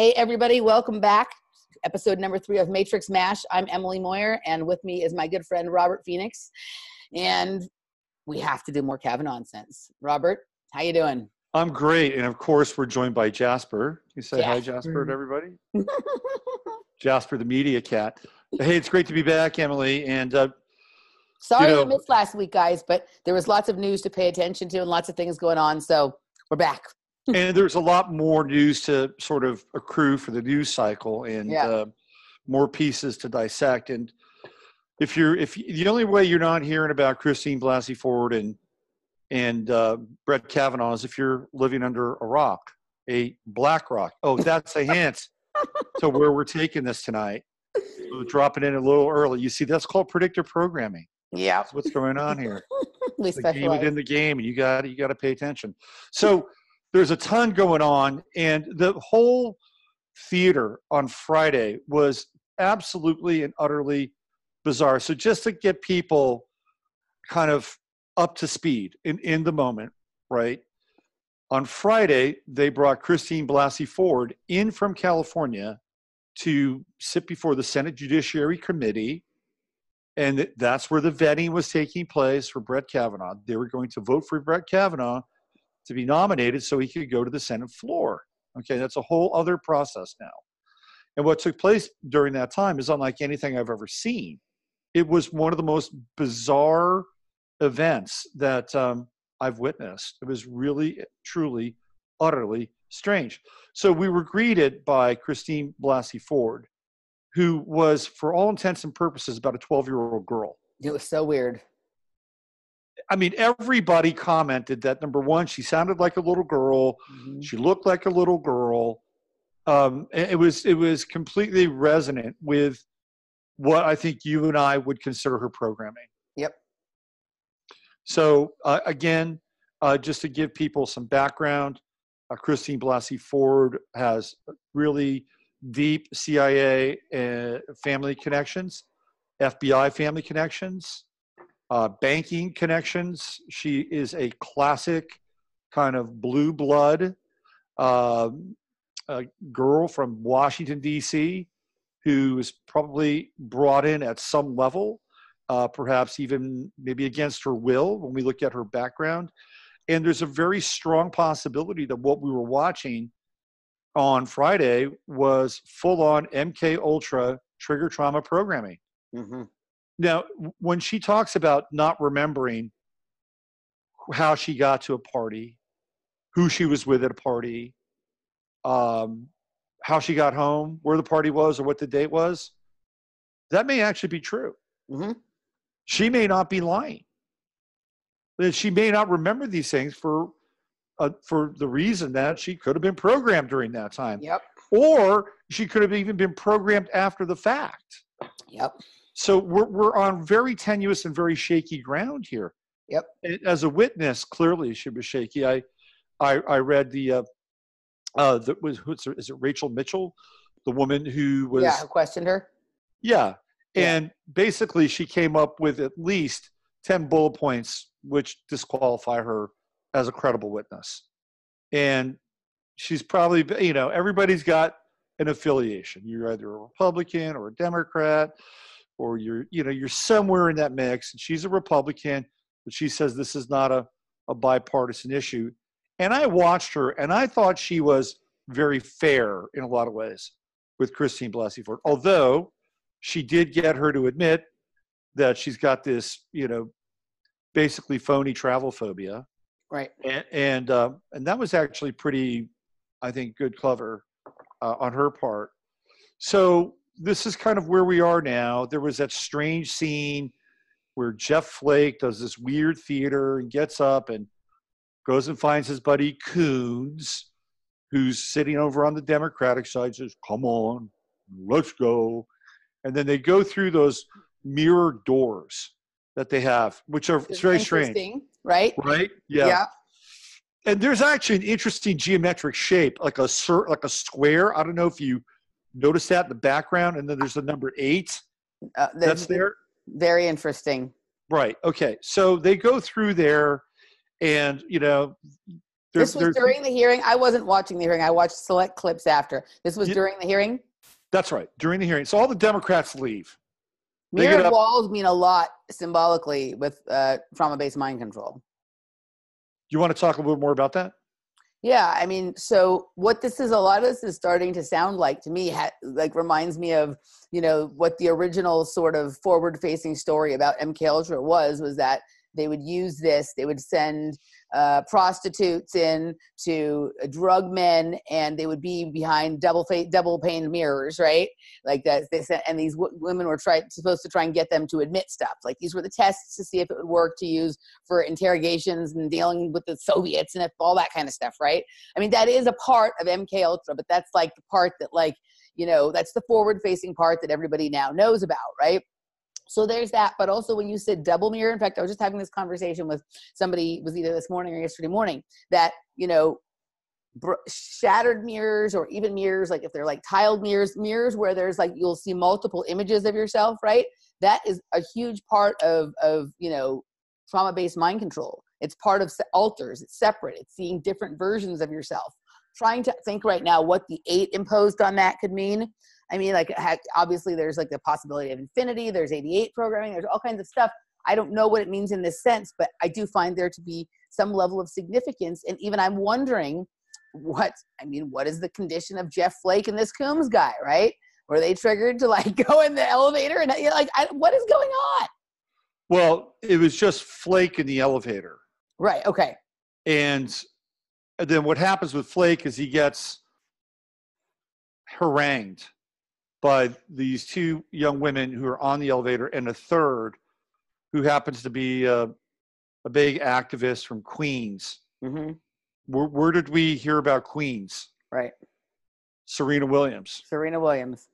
Hey, everybody, welcome back. Episode number three of Matrix Mash. I'm Emily Moyer, and with me is my good friend Robert Phoenix. And we have to do more Kavanaugh nonsense. Robert, how you doing? I'm great, and of course, we're joined by Jasper. You say hi, Jasper. To everybody. Jasper, the media cat. Hey, it's great to be back, Emily. And uh, Sorry You know- you missed last week, guys, but there was lots of news to pay attention to and lots of things going on. So we're back. And there's a lot more news to sort of accrue for the news cycle, and Yeah. uh, more pieces to dissect. And if you're, if the only way you're not hearing about Christine Blasey Ford and and uh, Brett Kavanaugh is if you're living under a rock, a black rock. Oh, that's a hint to where we're taking this tonight. So dropping in a little early. You see, that's called predictive programming. Yeah. That's what's going on here. We the game within the game, you got you got to pay attention. So there's a ton going on, and the whole theater on Friday was absolutely and utterly bizarre. So just to get people kind of up to speed in in the moment, right? On Friday, they brought Christine Blasey Ford in from California to sit before the Senate Judiciary Committee and that's where the vetting was taking place for Brett Kavanaugh. They were going to vote for Brett Kavanaugh to be nominated so he could go to the Senate floor. Okay, that's a whole other process now. And what took place during that time is unlike anything I've ever seen. It was one of the most bizarre events that um, I've witnessed. It was really, truly, utterly strange. So we were greeted by Christine Blasey Ford, who was, for all intents and purposes, about a 12 year old girl. It was so weird. I mean, everybody commented that number one, she sounded like a little girl, Mhm. she looked like a little girl. Um, it was it was completely resonant with what I think you and I would consider her programming. Yep. So uh, again, uh, just to give people some background, uh, Christine Blasey Ford has really deep CIA uh, family connections, FBI family connections, uh, banking connections. She is a classic kind of blue blood a girl from Washington D.C. who is probably brought in at some level uh, perhaps even maybe against her will when we look at her background. And there's a very strong possibility that what we were watching on Friday was full on MK Ultra trigger trauma programming. Mhm. Now, when she talks about not remembering how she got to a party, who she was with at a party, um, how she got home, where the party was, or what the date was, that may actually be true Mhm. she may not be lying. That she may not remember these things for uh, for the reason that she could have been programmed during that time, Yep. or she could have even been programmed after the fact. Yep. So we're we're on very tenuous and very shaky ground here. Yep. As a witness, clearly she was shaky. I I, I read the uh, uh, that was who's is it Rachel Mitchell, the woman who was yeah. Who questioned her? yeah. Yeah. And basically, she came up with at least 10 bullet points which disqualify her as a credible witness. And she's probably, you know, everybody's got an affiliation. You're either a Republican or a Democrat, or you're, you know, you're somewhere in that mix. And she's a Republican, but she says this is not a, a bipartisan issue. And I watched her and I thought she was very fair in a lot of ways with Christine Blasey Ford. Although she did get her to admit that she's got this, you know, basically phony travel phobia, Right. and and, uh, and that was actually pretty, I think, good, clever uh, on her part. So this is kind of where we are now. There was that strange scene where Jeff Flake does this weird theater and gets up and goes and finds his buddy Coons, who's sitting over on the Democratic side, says, Come on, let's go. And then they go through those mirror doors that they have, which are it's very strange. Right. Right? Yeah. yeah. And there's actually an interesting geometric shape, like a like a square. I don't know if you noticed that in the background. And then there's the number eight Uh, that's there. Very interesting. Right. Okay. So they go through there, and you know, There- this was during the hearing. I wasn't watching the hearing. I watched select clips after. This was You- during the hearing. That's right. During the hearing, so all the Democrats leave. They Mirrored walls mean a lot symbolically with uh, trauma-based mind control. You want to talk a little more about that? Yeah, I mean, so what this is, a lot of this is starting to sound like to me, ha- like reminds me of, you know, what the original sort of forward-facing story about MK Ultra was, was that they would use this, they would send uh, prostitutes in to drug men, and they would be behind double fa- double paned mirrors, right? Like that. They said, and these w- women were try- supposed to try and get them to admit stuff. Like these were the tests to see if it would work to use for interrogations and dealing with the Soviets and all that kind of stuff, right? I mean, that is a part of MK Ultra, but that's like the part that, like, you know, that's the forward-facing part that everybody now knows about, right? So there's that, but also when you said double mirror, in fact, I was just having this conversation with somebody was either this morning or yesterday morning that you know shattered mirrors or even mirrors like if they're like tiled mirrors mirrors where there's like you'll see multiple images of yourself right? That is a huge part of of you know trauma based mind control. It's part of alters it's separate it's seeing different versions of yourself. Trying to think right now what the eight imposed on that could mean i mean like heck, obviously there's like the possibility of infinity there's 88 programming there's all kinds of stuff. I don't know what it means in this sense but i do find there to be some level of significance and even i'm wondering what i mean what is the condition of jeff flake and this Coons guy right? Were they triggered to like go in the elevator and you know, like I, what is going on? Well, it was just Flake in the elevator. right okay. And and then what happens with Flake is he gets harangued by these two young women who are on the elevator and a third who happens to be a, a big activist from Queens. hmm Where, where did we hear about Queens? right Serena Williams. serena williams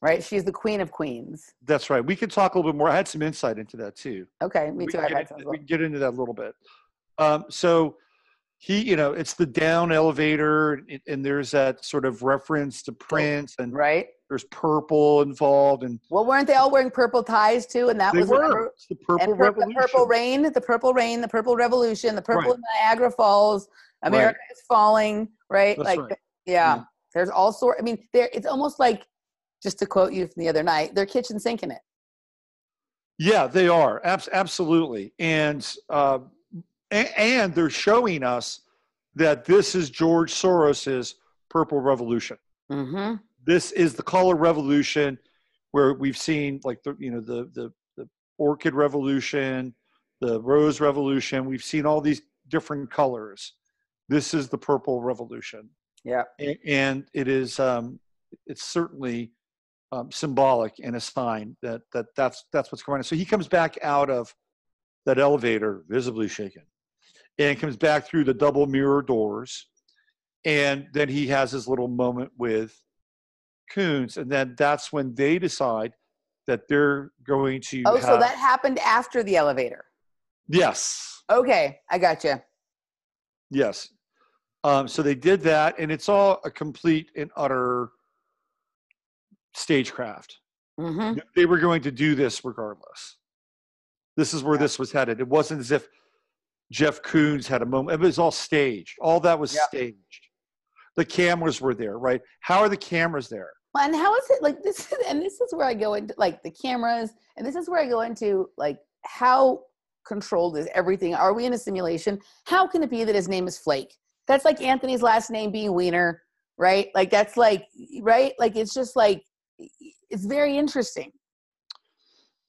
right she's the queen of queens That's right. We could talk a little bit more. I had some insight into that too. okay me we too i get into- we can get into that a little bit. Um, so he, you know, it's the down elevator, and, and there's that sort of reference to Prince, and right there's purple involved, and well weren't they all wearing purple ties too and that was were. the purple and the purple rain, the purple rain, the purple revolution, the purple Right. Niagara Falls, America is falling, right? That's like, right. yeah, Yeah. there's all sort. I mean, there. It's almost like, just to quote you from the other night, they're kitchen sinking it. Yeah, they are Abs- absolutely, and uh, a- and they're showing us that this is George Soros's purple revolution. Mm-hmm. This is the color revolution where we've seen like the you know the the, the orchid revolution the rose revolution. We've seen all these different colors. This is the purple revolution. Yeah. A- and it is um it's certainly um, symbolic and a sign that that that's that's what's going on. So he comes back out of that elevator visibly shaken and comes back through the double mirror doors. And then he has his little moment with Coons, and then that's when they decide that they're going to. Oh, have, so that happened after the elevator. yes, Okay, I got you. yes. Um, so they did that, and it's all a complete and utter stagecraft. Mm-hmm. They were going to do this regardless. This is where Yeah. this was headed. It wasn't as if Jeff Koons had a moment. It was all staged. All that was Yeah. staged. The cameras were there, right? How are the cameras there? And how is it like this? Is, and this is where I go into like the cameras, and this is where I go into like how controlled is everything? Are we in a simulation? How can it be that his name is Flake? That's like Anthony's last name being Wiener, right? Like that's like right? Like it's just like it's very interesting.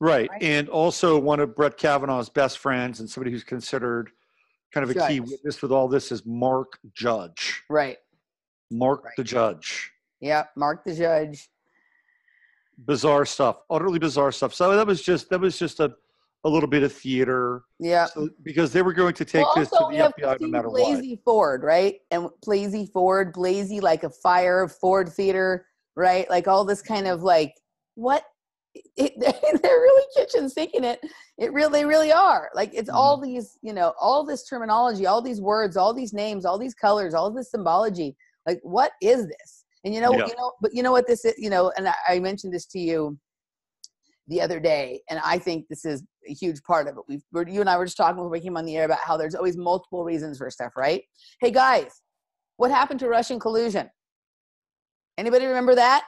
Right. Right. And also one of Brett Kavanaugh's best friends and somebody who's considered kind of a key witness with all this is Mark Judge. Right. Mark Right. the Judge. Yeah. Mark the judge. Bizarre stuff. Utterly bizarre stuff. So that was just that was just a, a little bit of theater. Yeah. So, because they were going to take well, this to the FBI no matter what. Blasey Ford, right? And Blasey Ford, Blasey like a fire Ford theater, right? Like all this kind of like what it, they're really kitchen sinking it. It really, they really are. Like it's all Mm-hmm. these, you know, all this terminology, all these words, all these names, all these colors, all this symbology. Like what is this? And you know, Yeah. you know, but you know what this is, you know, and I, I mentioned this to you the other day, and I think this is a huge part of it. We've we're, you and I were just talking before we came on the air about how there's always multiple reasons for stuff, right? Hey guys, what happened to Russian collusion? Anybody remember that?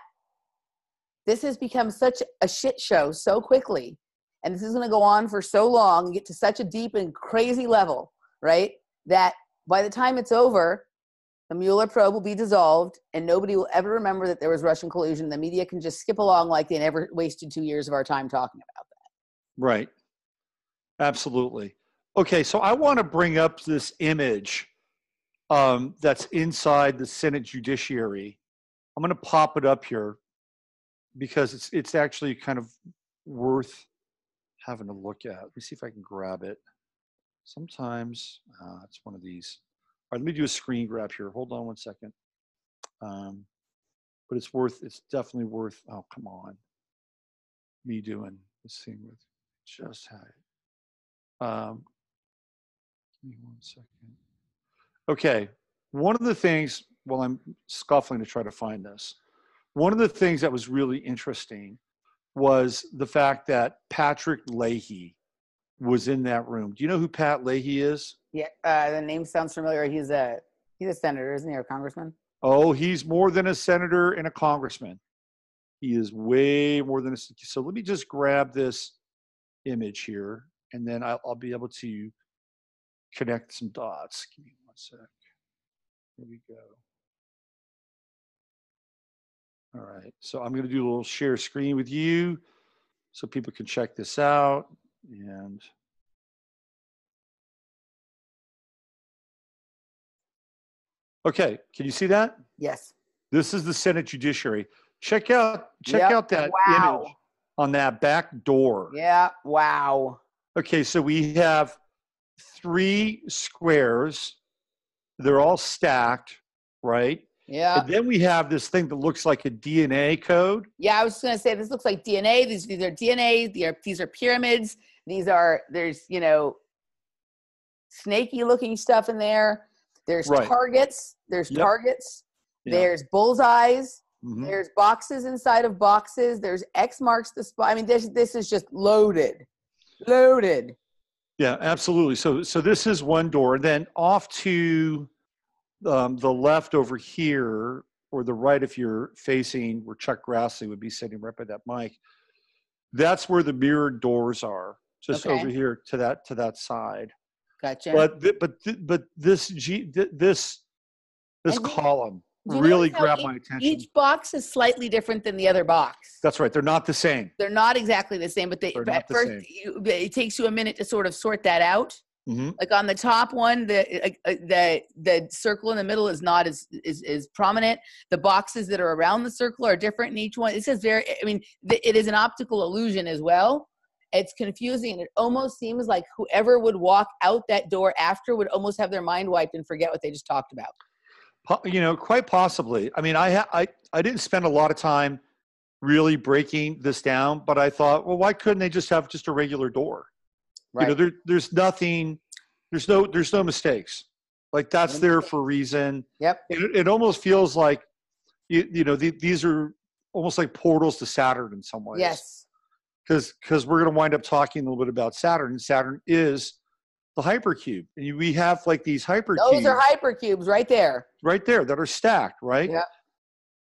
This has become such a shit show so quickly, and this is going to go on for so long and get to such a deep and crazy level, right? That by the time it's over, the Mueller probe will be dissolved, and nobody will ever remember that there was Russian collusion. The media can just skip along like they never wasted two years of our time talking about that. Right. Absolutely. Okay, so I want to bring up this image um, that's inside the Senate Judiciary. I'm going to pop it up here because it's it's actually kind of worth having a look at. Let me see if I can grab it. Sometimes uh, it's one of these. All right, let me do a screen grab here. Hold on one second. Um, but it's worth. It's definitely worth. Oh, come on. Me doing this thing with just had it. Um, give me one second. Okay, one of the things. Well, I'm scuffling to try to find this. One of the things that was really interesting was the fact that Patrick Leahy was in that room. Do you know who Pat Leahy is? Yeah, uh, the name sounds familiar. He's a he's a senator, isn't he, or a congressman? Oh, he's more than a senator and a congressman. He is way more than a. So let me just grab this image here, and then I'll, I'll be able to connect some dots. Give me one sec. Here we go. All right, so I'm going to do a little share screen with you so people can check this out. And okay, can you see that? Yes. This is the Senate Judiciary. Check out check Yep. out that Wow. image on that back door. Yeah. Wow. Okay, so we have three squares. They're all stacked, right? Yeah. And then we have this thing that looks like a DNA code. Yeah. I was just gonna say this looks like DNA. These these are DNA. These are these are pyramids. These are there's you know snaky looking stuff in there. There's Right. targets. There's Yep. targets. Yeah. There's bullseyes. Mhm. There's boxes inside of boxes. There's X marks the spot. I mean, this this is just loaded, loaded. Yeah, absolutely. So, so this is one door. Then off to um, the left over here, or the right if you're facing where Chuck Grassley would be sitting right by that mic. That's where the mirrored doors are, just Okay. over here to that to that side. Gotcha. But th- but th- but this G, th- this this And column really grabbed each- my attention. Each box is slightly different than the other box. That's right. They're not the same. They're not exactly the same, but they but at the first you, it takes you a minute to sort of sort that out. Mhm. Like on the top one, the uh, uh, the the circle in the middle is not as is, is prominent. The boxes that are around the circle are different in each one. It says very. I mean, th- it is an optical illusion as well. It's confusing. It almost seems like whoever would walk out that door after would almost have their mind wiped and forget what they just talked about. You know quite possibly i mean i ha- i i didn't spend a lot of time really breaking this down but i thought well why couldn't they just have just a regular door Right. you know there, there's nothing there's no there's no mistakes like that's there for a reason Yep. it, it almost feels like you, you know the, these are almost like portals to saturn in some ways Yes. Because because we're going to wind up talking a little bit about saturn and saturn is the hypercube and you- we have like these hypercubes Those are hypercubes right there. right there that are stacked, right? Yeah.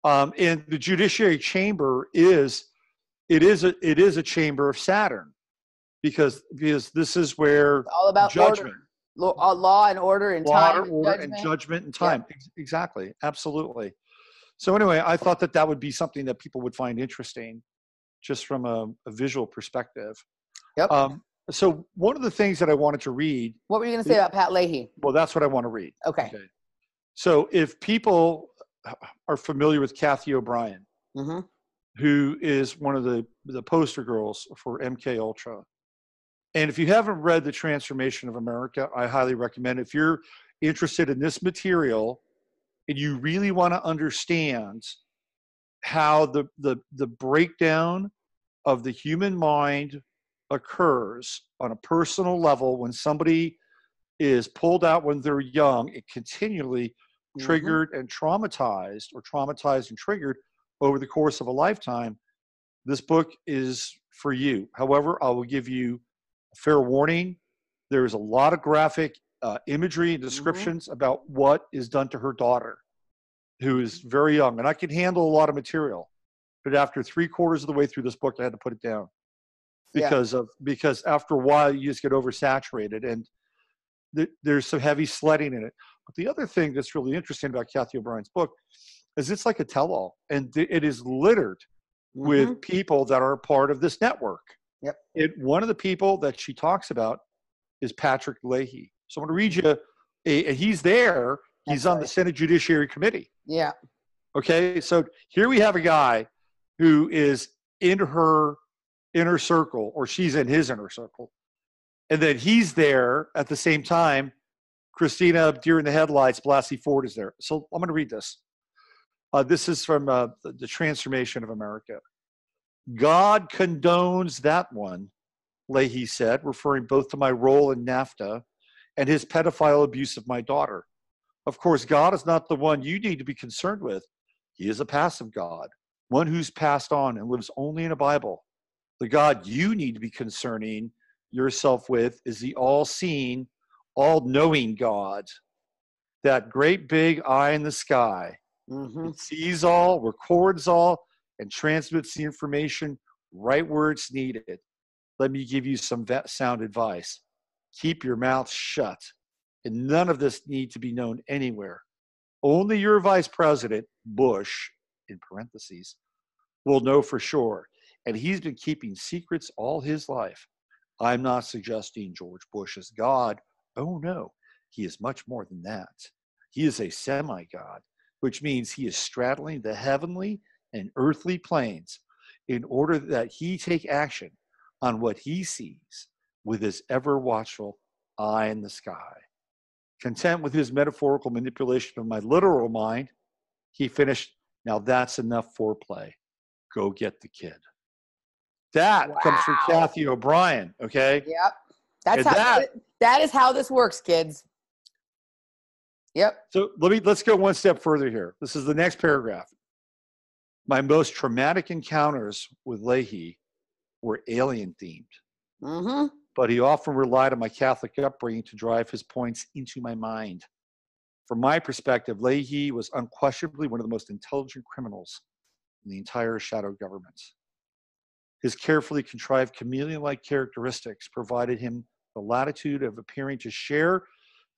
Um, and the judiciary chamber is it is a it is a chamber of Saturn because because this is where It's all about judgment, order, law, uh, and order and law time and order, and judgment. judgment and time. Ex- Exactly, absolutely. So anyway, I thought that that would be something that people would find interesting, just from a, a visual perspective. Yep. Um, so one of the things that I wanted to read, What were you going to say about Pat Leahy? well, that's what I want to read. Okay. Okay. So if people are familiar with Kathy O'Brien, hmm who is one of the the poster girls for MK Ultra. And if you haven't read The Transformation of America, I highly recommend. If you're interested in this material and you really want to understand how the the the breakdown of the human mind occurs on a personal level when somebody is pulled out when they're young, it continually Mm-hmm. triggered and traumatized or traumatized and triggered over the course of a lifetime this book is for you. However, I will give you a fair warning. There is a lot of graphic uh, imagery and Mm-hmm. descriptions about what is done to her daughter, who is very young. And I can handle a lot of material, but after three quarters of the way through this book, I had to put it down Yeah. because of because after a while you just get oversaturated and th- there's some heavy sledding in it. But the other thing that's really interesting about Kathy O'Brien's book is it's like a tell-all, and th- it is littered with Mhm. people that are part of this network. Yep. It, one of the people that she talks about is Patrick Leahy. So I'm going to read you. A, a- he's there. He's That's on the. Senate Judiciary Committee. yeah. Okay, so here we have a guy who is in her inner circle, or she's in his inner circle, and then he's there at the same time. Christina, deer in the headlights, Blasey Ford is there. So I'm going to read this. Uh, this is from uh, the, the Transformation of America. God condones that one, Leahy said, referring both to my role in NAFTA and his pedophile abuse of my daughter. Of course, God is not the one you need to be concerned with. He is a passive God, one who's passed on and lives only in a Bible. The God you need to be concerning yourself with is the all seeing, all knowing God, that great big eye in the sky. hmm It sees all, records all, and transmits the information right where it's needed. Let me give you some sound advice. Keep your mouth shut, and none of this need to be known anywhere. Only your vice president, Bush, in parentheses, will know for sure. And he's been keeping secrets all his life. I'm not suggesting George Bush is God. Oh, no, he is much more than that. He is a semi God, which means he is straddling the heavenly and earthly planes in order that he take action on what he sees with his ever watchful eye in the sky. Content with his metaphorical manipulation of my literal mind, he finished, Now that's enough foreplay. Go get the kid. That comes from Kathy O'Brien, okay? Yep. That's And how that- that is how this works, kids. Yep. So let me let's go one step further here. This is the next paragraph. My most traumatic encounters with Leahy were alien themed, Mm-hmm. But he often relied on my Catholic upbringing to drive his points into my mind. From my perspective, Leahy was unquestionably one of the most intelligent criminals in the entire shadow government. His carefully contrived chameleon like characteristics provided him the latitude of appearing to share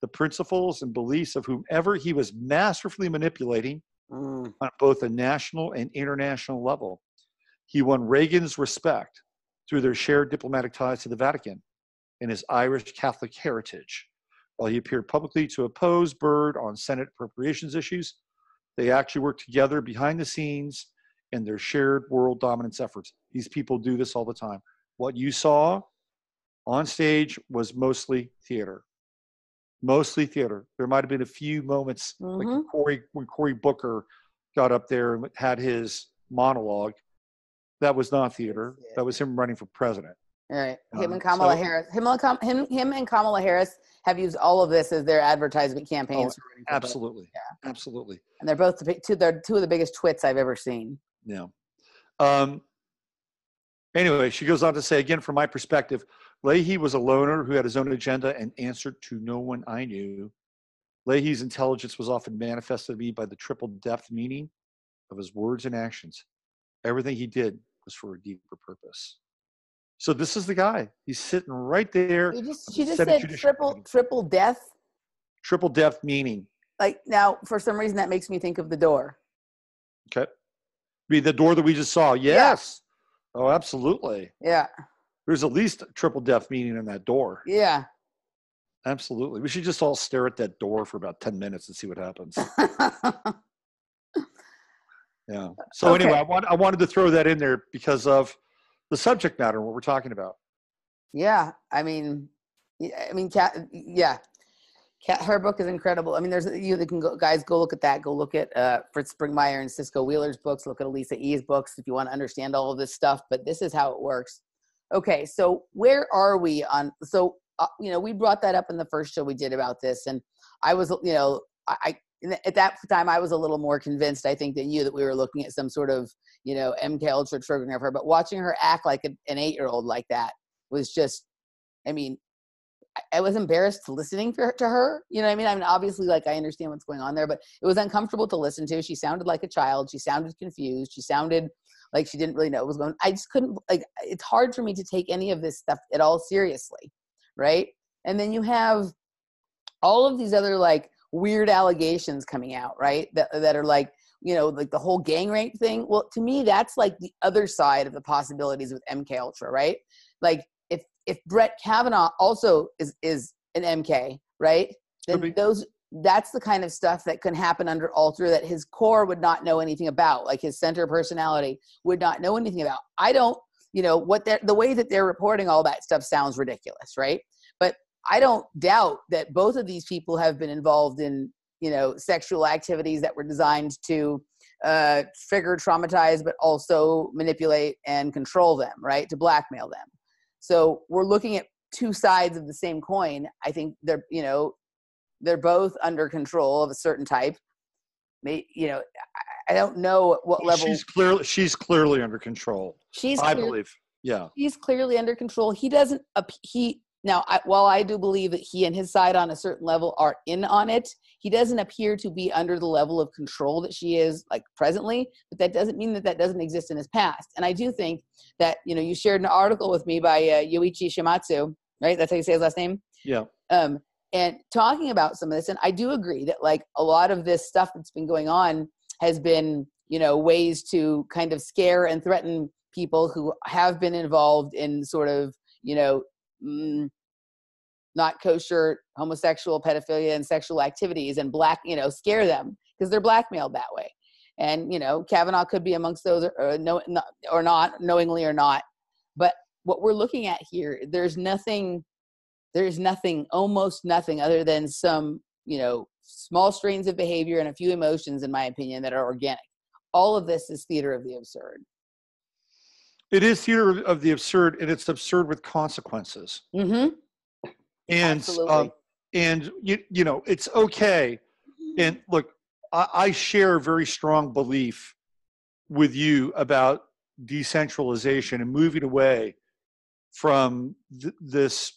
the principles and beliefs of whomever he was masterfully manipulating Mm. on both a national and international level. He won Reagan's respect through their shared diplomatic ties to the Vatican and his Irish Catholic heritage. While he appeared publicly to oppose Byrd on Senate appropriations issues, they actually worked together behind the scenes in their shared world dominance efforts. These people do this all the time. What you saw on stage was mostly theater. Mostly theater. There might have been a few moments like when Mhm. Cory when Cory Booker got up there and had his monologue. That was not theater. That was him running for president. All right. Him Um, and Kamala so- Harris. Him, and Kam- him, him and Kamala Harris have used all of this as their advertisement campaigns. running for president. Absolutely. Absolutely. And they're both the two. They're two of the biggest twits I've ever seen. Yeah. Um, anyway, she goes on to say again, from my perspective, Leahy was a loner who had his own agenda and answered to no one I knew. Leahy's intelligence was often manifested to me by the triple depth meaning of his words and actions. Everything he did was for a deeper purpose. So this is the guy. He's sitting right there. She just, she just said triple, Committee. triple death. Triple depth meaning. Like now, for some reason, that makes me think of the door. Okay. Be the door that we just saw. Yes. Oh, absolutely. Yeah. There's at least triple death meaning in that door. Yeah. Absolutely. We should just all stare at that door for about 10 minutes and see what happens. Yeah. So Okay. anyway, I want I wanted to throw that in there because of the subject matter and what we're talking about. Yeah, I mean, I mean, Cat, yeah, Cat, her book is incredible. I mean, there's you that can go, guys go look at that. Go look at uh, Fritz Springmeier and Cisco Wheeler's books. Look at Elisa E's books if you want to understand all of this stuff. But this is how it works. Okay, so where are we on? So uh, you know, we brought that up in the first show we did about this, and I was, you know, I at that time I was a little more convinced, I think, than you that we were looking at some sort of, you know, MK Ultra triggering of her. But watching her act like an eight year old like that was just, I mean, I was embarrassed listening to her. You know what I mean? I mean, obviously, like I understand what's going on there, but it was uncomfortable to listen to. She sounded like a child. She sounded confused. She sounded like she didn't really know what was going. on. I just couldn't like. It's hard for me to take any of this stuff at all seriously, right? And then you have all of these other like weird allegations coming out, right? That that are like you know like the whole gang rape thing. Well, to me, that's like the other side of the possibilities with MK Ultra, right? Like if if Brett Kavanaugh also is is an MK, right? Then those that's the kind of stuff that can happen under Ultra that his core would not know anything about, like his center personality would not know anything about. I don't, you know, what they're the way that they're reporting all that stuff sounds ridiculous, right? I don't doubt that both of these people have been involved in, you know, sexual activities that were designed to uh, trigger, traumatize, but also manipulate and control them, right? To blackmail them. So we're looking at two sides of the same coin. I think they're, you know, they're both under control of a certain type. May, you know, I don't know what level. She's clearly she's clearly under control. She's I clear, believe. Yeah. He's clearly under control. He doesn't. He now, I, while I do believe that he and his side on a certain level are in on it, he doesn't appear to be under the level of control that she is like presently. But that doesn't mean that that doesn't exist in his past. And I do think that you know you shared an article with me by uh, Yoichi Shimatsu, right? That's how you say his last name. Yeah. Um, and talking about some of this, and I do agree that like a lot of this stuff that's been going on has been you know ways to kind of scare and threaten people who have been involved in sort of you know mm, not kosher homosexual pedophilia and sexual activities and black you know scare them because they're blackmailed that way. And you know kavanaugh could be amongst those or, or no or not knowingly or not. But what we're looking at here there's nothing there's nothing almost nothing other than some you know small strains of behavior and a few emotions in my opinion that are organic. All of this is theater of the absurd it is theater of the absurd and it's absurd with consequences. Mm-hmm. And um, and you you know it's okay. And look I, I share a very strong belief with you about decentralization and moving away from th- this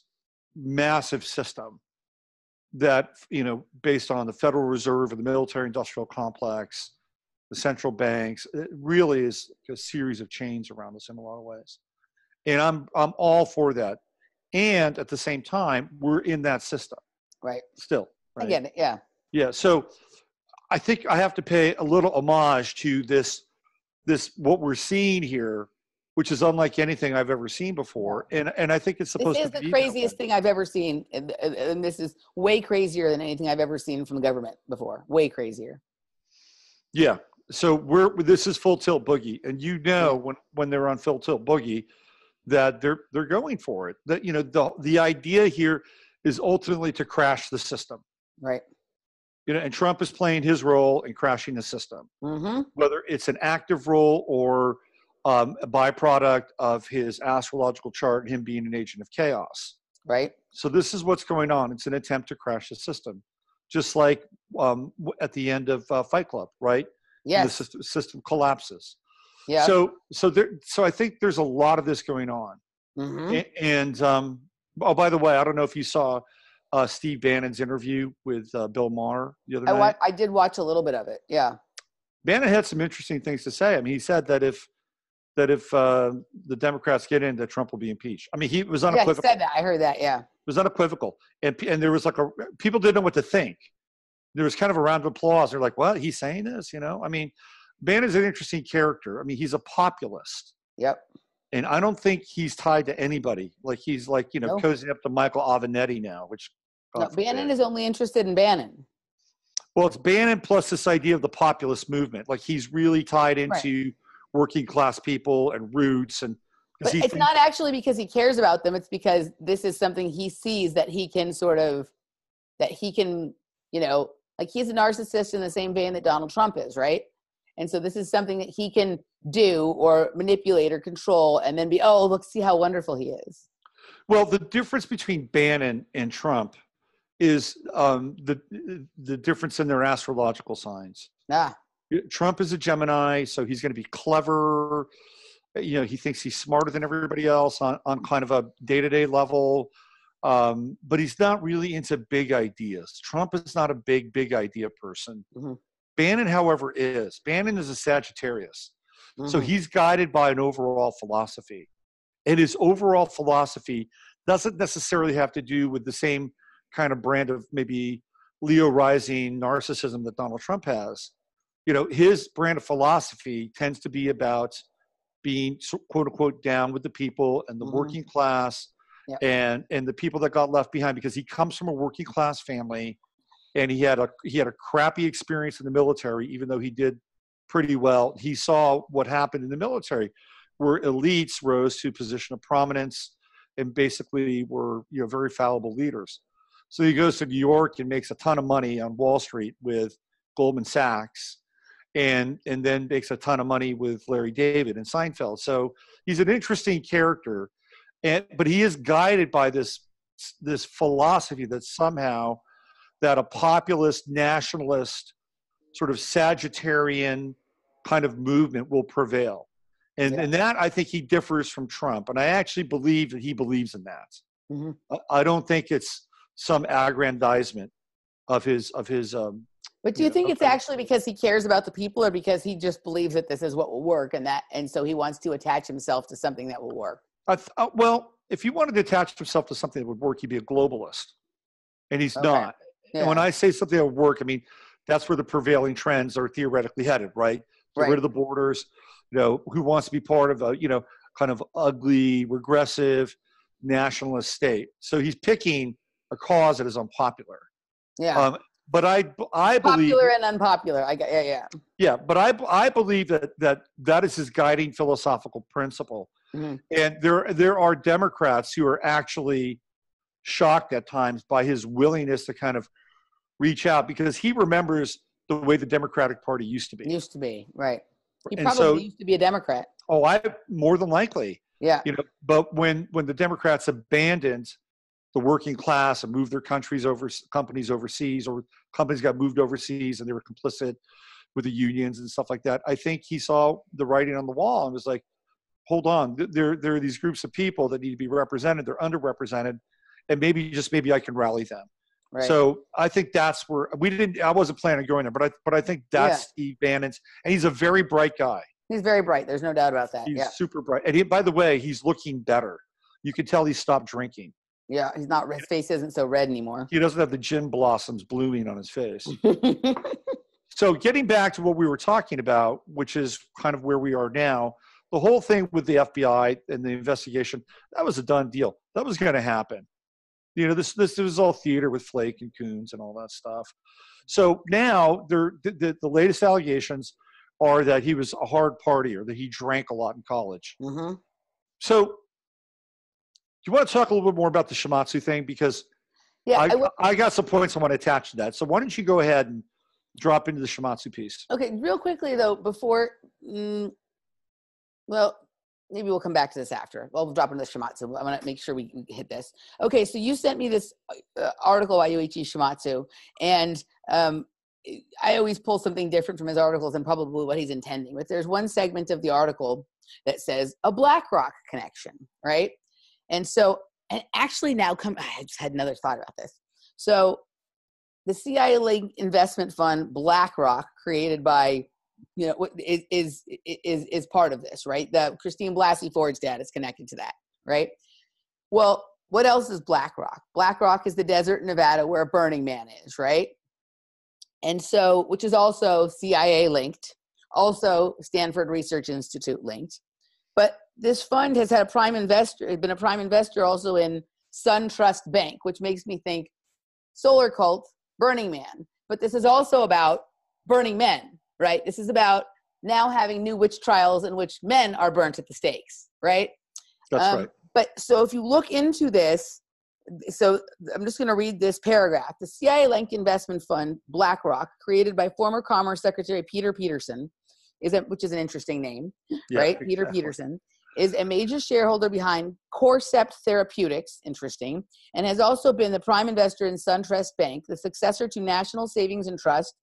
massive system that you know based on the federal reserve and the military industrial complex the central banks. It really is a series of chains around us in a lot of ways. And i'm i'm all for that. And at the same time we're in that system. Right. Still right? again yeah. Yeah so i think i have to pay a little homage to this this what we're seeing here which is unlike anything i've ever seen before. And and i think it's supposed to be. this is the craziest thing i've ever seen. And, and this is way crazier than anything i've ever seen from the government before. Way crazier. Yeah so we're this is full tilt boogie and you know when when they're on full tilt boogie that they're they're going for it. That you know the the idea here is ultimately to crash the system. Right. You know, and Trump is playing his role in crashing the system, mm-hmm. whether it's an active role or um, a byproduct of his astrological chart, him being an agent of chaos. Right. So this is what's going on. It's an attempt to crash the system, just like um, at the end of uh, Fight Club, right? Yes. The system, system collapses. Yeah. So so there so I think there's a lot of this going on. Mm-hmm. And um, oh, by the way, I don't know if you saw uh, Steve Bannon's interview with uh, Bill Maher the other I night. Wa- I did watch a little bit of it. Yeah. Bannon had some interesting things to say. I mean, he said that if that if uh, the Democrats get in, that Trump will be impeached. I mean, he was unequivocal. Yeah, he said that. I heard that. Yeah. It was unequivocal, and and there was like a people didn't know what to think. There was kind of a round of applause. They're like, "What? He's saying this?" You know? I mean, Bannon's an interesting character. I mean, he's a populist. Yep. And I don't think he's tied to anybody. Like he's like, you know, no. cozying up to Michael Avenatti now, which no, Bannon is only interested in Bannon. Well, it's Bannon plus this idea of the populist movement. Like he's really tied into right. working class people and roots and but it's thinks- not actually because he cares about them. It's because this is something he sees that he can sort of that he can, you know, like he's a narcissist in the same vein that Donald Trump is, right? And so this is something that he can do or manipulate or control and then be, oh, look, see how wonderful he is. Well, the difference between Bannon and Trump is um, the the difference in their astrological signs. Ah, Trump is a Gemini, so he's going to be clever. You know, he thinks he's smarter than everybody else on, on kind of a day to day level, um, but he's not really into big ideas. Trump is not a big, big idea person. Mhm. Bannon, however, is. Bannon is a Sagittarius, so mhm. he's guided by an overall philosophy. And his overall philosophy doesn't necessarily have to do with the same kind of brand of maybe Leo rising narcissism that Donald Trump has you know his brand of philosophy tends to be about being quote unquote down with the people and the Mhm. working class Yep. and and the people that got left behind because he comes from a working class family and he had a he had a crappy experience in the military even though he did pretty well he saw what happened in the military where elites rose to position of prominence and basically were you know very fallible leaders so he goes to new york and makes a ton of money on wall street with goldman sachs and and then makes a ton of money with Larry David and Seinfeld. So he's an interesting character, and but he is guided by this this philosophy that somehow that a populist nationalist sort of Sagittarian kind of movement will prevail. And, Yeah. and that I think he differs from Trump. And I actually believe that he believes in that. Mhm. I- I don't think it's some aggrandizement of his of his um, But do you think it's actually because he cares about the people, or because he just believes that this is what will work, and that, and so he wants to attach himself to something that will work? I th- uh, well, if he wanted to attach himself to something that would work, he'd be a globalist, and he's Okay. not. Yeah. And when I say something that would work, I mean that's where the prevailing trends are theoretically headed, right? Get Right. rid of the borders. You know, who wants to be part of a you know kind of ugly, regressive, nationalist state? So he's picking a cause that is unpopular. yeah, Um, but I I believe popular and unpopular. I yeah, yeah. yeah, but I I believe that that that is his guiding philosophical principle. Mhm. And there there are Democrats who are actually shocked at times by his willingness to kind of reach out because he remembers the way the Democratic Party used to be. Used to be right. He probably so- used to be a Democrat. Oh, I more than likely, Yeah, you know. But when when the Democrats abandoned the working class and moved their countries over companies overseas, or companies got moved overseas and they were complicit with the unions and stuff like that, I think he saw the writing on the wall and was like, "Hold on, there there are these groups of people that need to be represented. They're underrepresented, and maybe just maybe I can rally them." right. So I think that's where we didn't. I wasn't planning on going there, but I but I think that's Steve Bannon's, and he's a very bright guy. he's very bright. There's no doubt about that. He's yeah, super bright, and he, by the way, he's looking better. You can tell he stopped drinking. yeah. He's not. His face isn't so red anymore. He doesn't have the gin blossoms blooming on his face. so getting back to what we were talking about, which is kind of where we are now, the whole thing with the FBI and the investigation, that was a done deal. That was going to happen. You know, this this was all theater with Flake and Coons and all that stuff. So now there, the, the, the latest allegations are that he was a hard partier, that he drank a lot in college. hmm So, do you want to talk a little bit more about the Shimatsu thing? Because Yeah, I, I will- I got some points I want to attach to that. So, why don't you go ahead and drop into the Shimatsu piece? Okay, real quickly though, before, mm, well, maybe we'll come back to this after. Well, we'll drop into the Shimatsu. I want to make sure we hit this. Okay, so you sent me this uh, article by Yoichi Shimatsu, and um, I always pull something different from his articles and probably what he's intending. But there's one segment of the article that says a BlackRock connection, right? And so, and actually now come, I just had another thought about this. So the CIA investment fund BlackRock, created by you know is is is part of this, right? The Christine Blasey Ford's dad is connected to that, right? Well, what else is BlackRock? BlackRock is the desert in Nevada where Burning Man is, right? And so, which is also CIA linked, also Stanford Research Institute linked. But this fund has had a prime investor, been a prime investor also in SunTrust Bank, which makes me think solar cult, Burning Man. But this is also about burning men, right? This is about now having new witch trials in which men are burnt at the stakes, right? That's Um, right. But so if you look into this, so I'm just going to read this paragraph. The CIA linked investment fund, BlackRock, created by former Commerce Secretary Peter Peterson, is a, which is an interesting name, Yeah, right? Peter. Peterson is a major shareholder behind Corcept Therapeutics, interesting, and has also been the prime investor in SunTrust Bank, the successor to National Savings and Trust,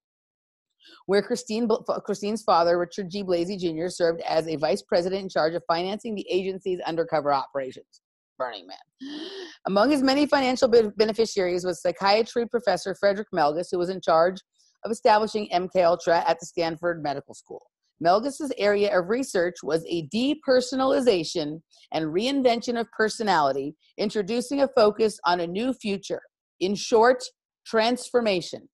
where Christine, Christine's father, Richard G. Blasey Jr., served as a vice president in charge of financing the agency's undercover operations. Burning Man. Among his many financial beneficiaries was psychiatry professor Frederick Melges, who was in charge of establishing MK Ultra at the Stanford Medical School. Melges's area of research was a depersonalization and reinvention of personality, introducing a focus on a new future. In short, transformation.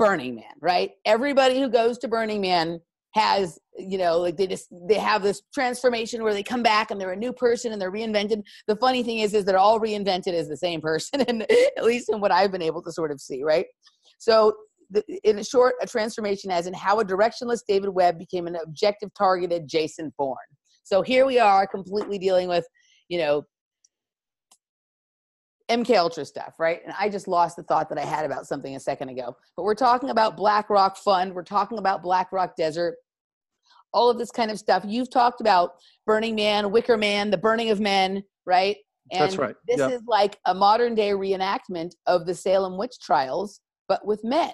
Burning Man, right? Everybody who goes to Burning Man has you know like they just they have this transformation where they come back and they're a new person and they're reinvented. The funny thing is is they're all reinvented as the same person and at least in what i've been able to sort of see right? So the, in a short a transformation as in how a directionless david webb became an objective targeted jason bourne. So here we are completely dealing with you know MK Ultra stuff, right? And I just lost the thought that I had about something a second ago. But we're talking about BlackRock Fund. We're talking about Black Rock Desert. All of this kind of stuff. You've talked about Burning Man, Wicker Man, the burning of men, right? And That's right. This yep. is like a modern day reenactment of the Salem witch trials, but with men,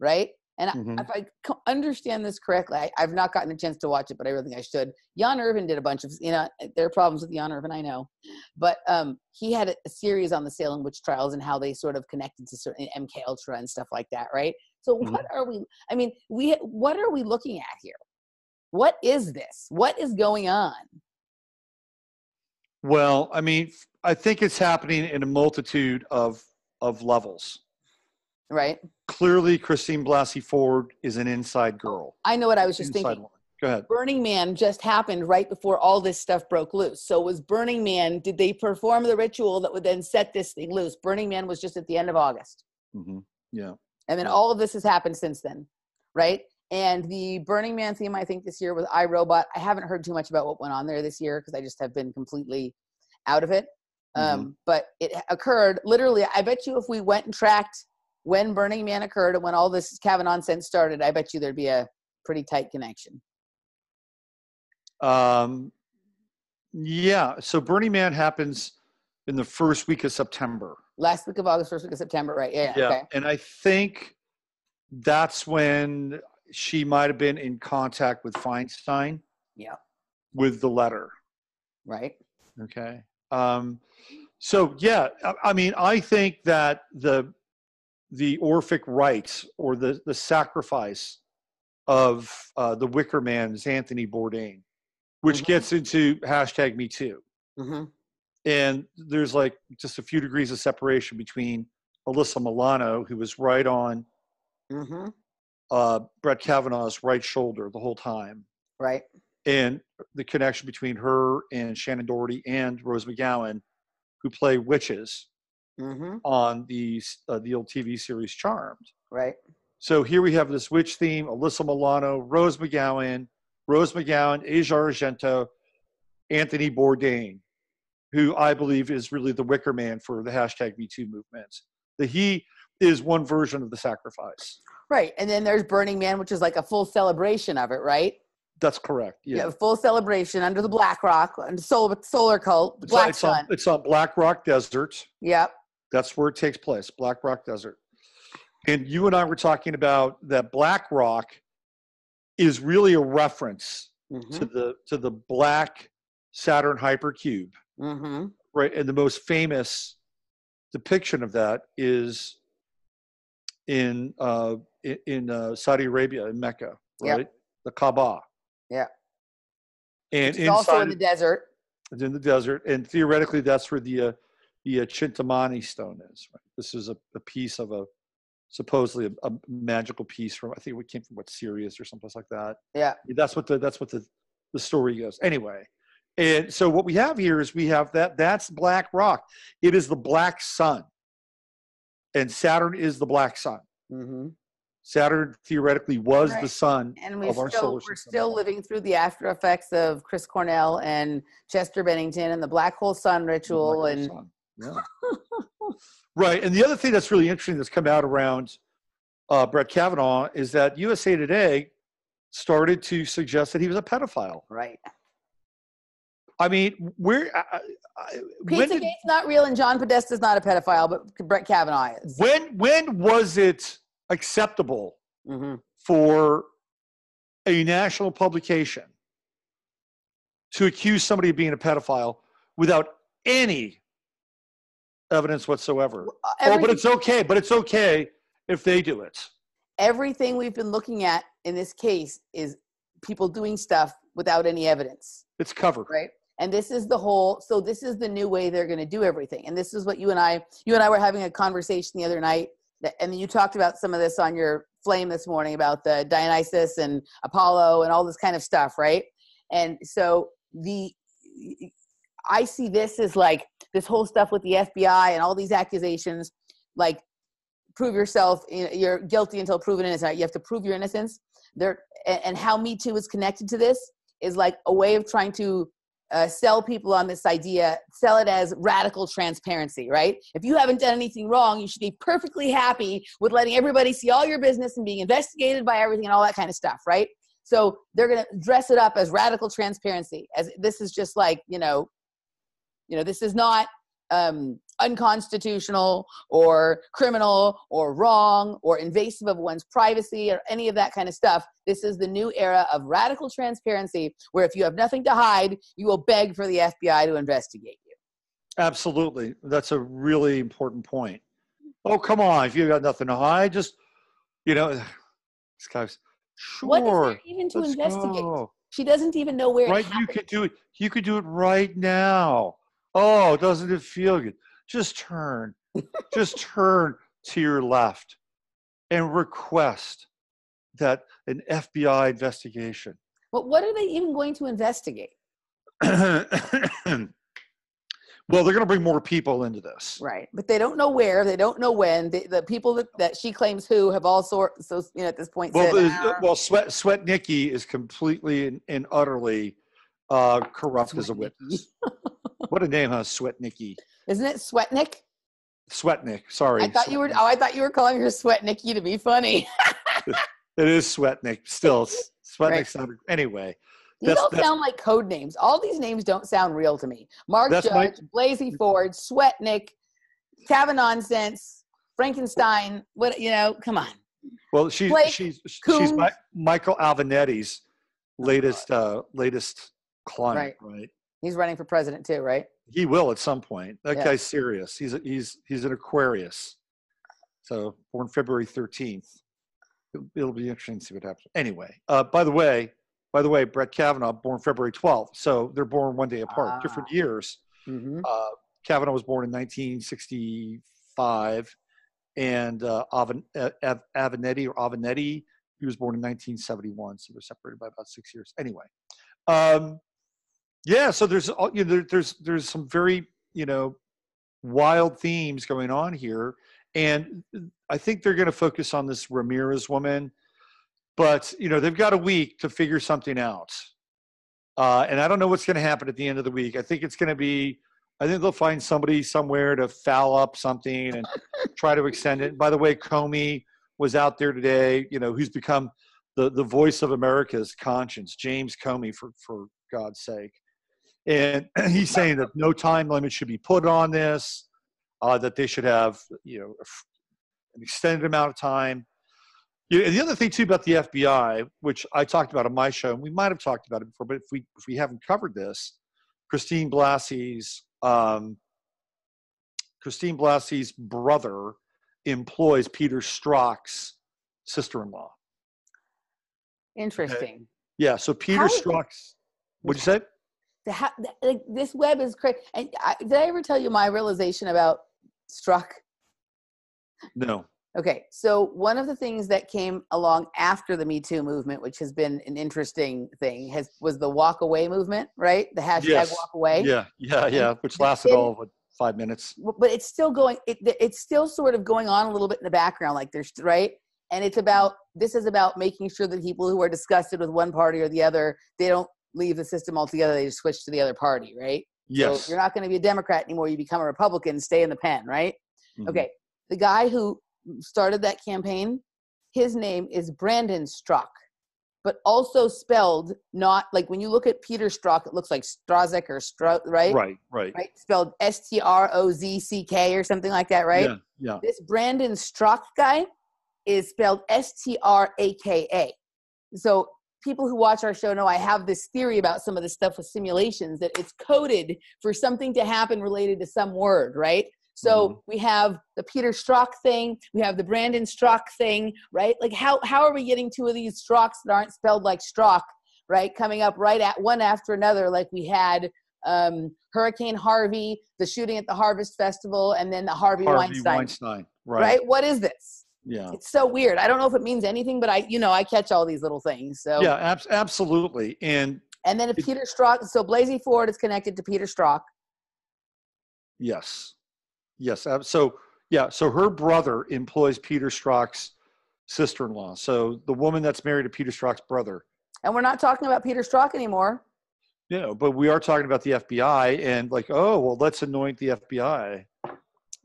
right? And mm-hmm. if I understand this correctly, I, have not gotten a chance to watch it, but I really think I should. Jan Irvin did a bunch of, you know, there are problems with Jan Irvin, I know, but um, he had a, a, series on the Salem witch trials and how they sort of connected to certain MK Ultra and stuff like that, right? So mm-hmm. what are we? I mean, we what are we looking at here? What is this? What is going on? Well, I mean, I think it's happening in a multitude of of levels. Right. Clearly, Christine Blasey Ford is an inside girl. I know what I was just inside thinking. Woman. Go ahead. Burning Man just happened right before all this stuff broke loose. So was Burning Man, did they perform the ritual that would then set this thing loose? Burning Man was just at the end of August. Mm-hmm. Yeah. And then all of this has happened since then, right? And the Burning Man theme, I think, this year was iRobot. I haven't heard too much about what went on there this year because I just have been completely out of it. Mm-hmm. Um, but it occurred literally. I bet you if we went and tracked when Burning Man occurred and when all this Kavanaugh nonsense started, I bet you there'd be a pretty tight connection. Um, yeah. So Burning Man happens in the first week of September. Last week of August, first week of September, right? Yeah. Yeah. Okay. And I think that's when she might have been in contact with Feinstein. Yeah. With the letter. Right. Okay. Um, so yeah, I, I mean, I think that the the Orphic rites or the, the sacrifice of uh, the Wicker Man's Anthony Bourdain, which mm-hmm. gets into hashtag Me Too. Mm-hmm. And there's like just a few degrees of separation between Alyssa Milano, who was right on mm-hmm. uh, Brett Kavanaugh's right shoulder the whole time. Right. And the connection between her and Shannen Doherty and Rose McGowan, who play witches mm-hmm. on the uh, the old TV series Charmed. Right. So here we have this witch theme: Alyssa Milano, Rose McGowan, Rose McGowan, Asia Argento, Anthony Bourdain, who I believe is really the Wicker Man for the hashtag Me Too movement. The he is one version of the sacrifice. Right, and then there's Burning Man, which is like a full celebration of it, right? That's correct. Yeah, yeah full celebration under the Black Rock and solar solar cult, Black it's Sun. On, it's on Black Rock Desert. Yep. That's where it takes place, Black Rock Desert. And you and I were talking about that Black Rock is really a reference mm-hmm. to the to the black Saturn hypercube. Mm-hmm. Right. And the most famous depiction of that is in uh, in uh, Saudi Arabia in Mecca, right? Yep. The Kaaba. Yeah. And it's also in the desert. It's in the desert, and theoretically, that's where the uh, the uh, Chintamani stone is. Right? This is a, a, piece of a supposedly a, a, magical piece from I think it came from what Sirius or someplace like that. Yeah, that's what the that's what the the story goes. Anyway, and so what we have here is we have that that's black rock. It is the black sun, and Saturn is the black sun. Mm-hmm. Saturn theoretically was right. the sun and we of our still, solar we're still living through the after effects of Chris Cornell and Chester Bennington and the black hole sun ritual and sun. Yeah. right. And the other thing that's really interesting that's come out around uh, Brett Kavanaugh is that USA Today started to suggest that he was a pedophile. Right. I mean, we're I, I, did- Pizzagate's not real, and John Podesta's not a pedophile, but Brett Kavanaugh is. when when was it acceptable Mhm. for a national publication to accuse somebody of being a pedophile without any evidence whatsoever? Uh, Oh, but it's okay. But it's okay if they do it. everything we've been looking at in this case is people doing stuff without any evidence. It's covered. right and this is the whole so this is the new way they're going to do everything and this is what you and i you and i were having a conversation the other night that, and you talked about some of this on your flame this morning about the dionysus and apollo and all this kind of stuff right and so the i see this as like this whole stuff with the fbi and all these accusations like prove yourself you're guilty until proven innocent you have to prove your innocence there and, and how me too is connected to this is like a way of trying to uh, sell people on this idea, sell it as radical transparency, right? If you haven't done anything wrong, you should be perfectly happy with letting everybody see all your business and being investigated by everything and all that kind of stuff, right? So they're going to dress it up as radical transparency, as this is just like, you know, you know, this is not um, unconstitutional or criminal or wrong or invasive of one's privacy or any of that kind of stuff. This is the new era of radical transparency where if you have nothing to hide, you will beg for the FBI to investigate you. Absolutely. That's a really important point. Oh, come on. If you got nothing to hide, just, you know, this guy's What is sure. there even to investigate? go. She doesn't even know where Right? You could do it. You could do it right now. Oh, doesn't it feel good? Just turn. just turn to your left and request that an FBI investigation. But what are they even going to investigate? well, they're going to bring more people into this. Right. But they don't know where, they don't know when. The, the people that, that she claims who have all sorts, so, you know, at this point Well, said, "Ah, well, Sweat Sweat Nikki is completely and, and utterly uh, corrupt as a witness. what a name, huh? Sweat Nikki. isn't it Swetnick? Swetnick. Sorry. I thought you were, oh, I thought you were calling her Sweat Nikki to be funny. It is Swetnick. Still, s- Right. Not. Anyway, These That's- all that's- sound like code names. All these names don't sound real to me. Mark Judge, my- Blasey Ford, Swetnick, Kavanaugh Nonsense, Frankenstein. What you know? Come on. well, she's Blake she's she's. Mi- Michael Avenatti's latest uh, latest client, right. He's running for president too, right? He will at some point. That Yeah. guy's serious. He's a, he's he's an Aquarius. So born February thirteenth. It'll, it'll be interesting to see what happens. Anyway, uh, by the way, by the way, Brett Kavanaugh born February twelfth. So they're born one day apart, different Ah. years. Mm-hmm. Uh, Kavanaugh was born in 1965, and uh, Aven, uh, Av- Avenatti or Avenetti, he was born in 1971. So they're separated by about six years. Anyway, um, yeah. So there's you know, there, there's there's some very you know wild themes going on here, and I think they're going to focus on this Ramirez woman, but you know they've got a week to figure something out. Uh, and I don't know what's going to happen at the end of the week. I think it's going to be I think they'll find somebody somewhere to foul up something and try to extend it. By the way, Comey was out there today, you know, who's become the, the voice of America's conscience, James Comey, for, for God's sake. And he's saying that no time limit should be put on this, uh, that they should have, you know, an extended amount of time. Yeah, and the other thing too about the FBI, which I talked about on my show, and we might have talked about it before, but if we if we haven't covered this, Christine Blasey's um, Christine Blasey's brother employs Peter Strzok's sister-in-law. Interesting. Yeah, so Peter How- Strzok's. What'd you say? How, like, this web is crazy. And I, did I ever tell you my realization about Struck? No. Okay, so one of the things that came along after the Me Too movement, which has been an interesting thing, has was the walk away movement, right? The hashtag Yes. walk away. Yeah, yeah, yeah. Which lasted all what, five minutes. But it's still going it, it's still sort of going on a little bit in the background like there's right and it's about this is about making sure that people who are disgusted with one party or the other they don't leave the system altogether they just switch to the other party right Yes. so you're not going to be a democrat anymore you become a republican stay in the pen right Mhm. okay the guy who started that campaign his name is brandon struck but also spelled not like when you look at Peter Strzok, it looks like Strazek or Stro, right? Right, right. Right, spelled S T R O Z C K or something like that, right? Yeah, yeah. This Brandon Straka guy is spelled S T R A K A. So people who watch our show know I have this theory about some of this stuff with simulations that it's coded for something to happen related to some word, right? So Mhm. we have the Peter Strzok thing, we have the Brandon Strzok thing, right? Like how how are we getting two of these Strocks that aren't spelled like Strzok, right? Coming up right at one after another, like we had um, Hurricane Harvey, the shooting at the Harvest Festival, and then the Harvey, Harvey Weinstein, Weinstein. Right. right? What is this? Yeah. It's so weird. I don't know if it means anything, but I, you know, I catch all these little things. So Yeah, abs- absolutely. And And then if It- Peter Strzok, so Blasey Ford is connected to Peter Strzok. yes. Yes. ab- So, yeah. So her brother employs Peter Strzok's sister in law. So the woman that's married to Peter Strzok's brother. And we're not talking about Peter Strzok anymore. You know, but we are talking about the FBI and like, oh, well, let's anoint the FBI.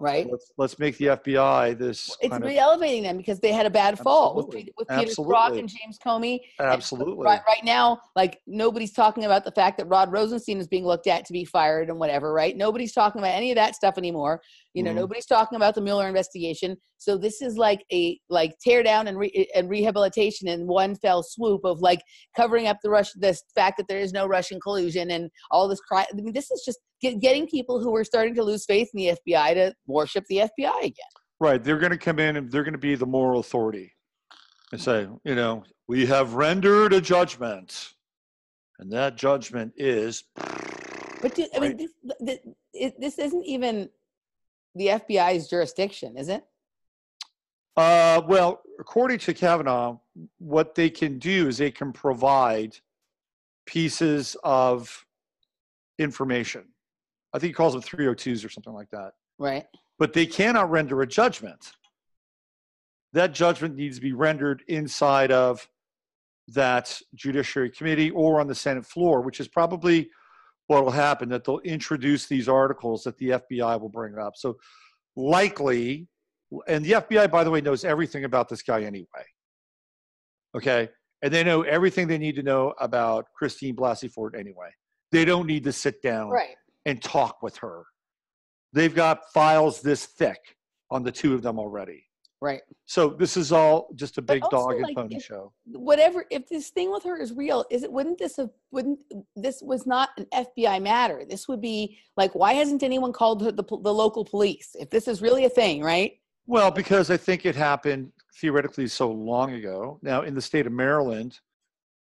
Right. Let's let's make the FBI this It's kind of re-elevating them because they had a bad fall with, with Peter Strzok and James Comey. Absolutely. Right, right now, like nobody's talking about the fact that Rod Rosenstein is being looked at to be fired and whatever, right? Nobody's talking about any of that stuff anymore. You know, Mhm. nobody's talking about the Mueller investigation. So this is like a like tear down and re- and rehabilitation in one fell swoop of like covering up the Rush, the fact that there is no Russian collusion and all this crime. I mean, this is just get, getting people who are starting to lose faith in the FBI to worship the FBI again. Right. They're going to come in and they're going to be the moral authority and say, you know, we have rendered a judgment. And that judgment is. But do, I mean, Right. this, this, this isn't even the FBI's jurisdiction, is it? Uh, well, according to Kavanaugh, what they can do is they can provide pieces of information. I think he calls them 302s or something like that. Right. But they cannot render a judgment. That judgment needs to be rendered inside of that Judiciary Committee or on the Senate floor, which is probably what will happen that they'll introduce these articles that the FBI will bring up. So, likely, and the FBI, by the way, knows everything about this guy anyway. Okay. And they know everything they need to know about Christine Blasey Ford anyway. They don't need to sit down Right. And talk with her. They've got files this thick on the two of them already. Right. So this is all just a big dog and like, pony if- show. Whatever. If this thing with her is real, is it? Wouldn't this have? Wouldn't this was not an FBI matter? This would be like, why hasn't anyone called the the, the local police? If this is really a thing, right? Well, because I think it happened theoretically so long ago. Now, in the state of Maryland,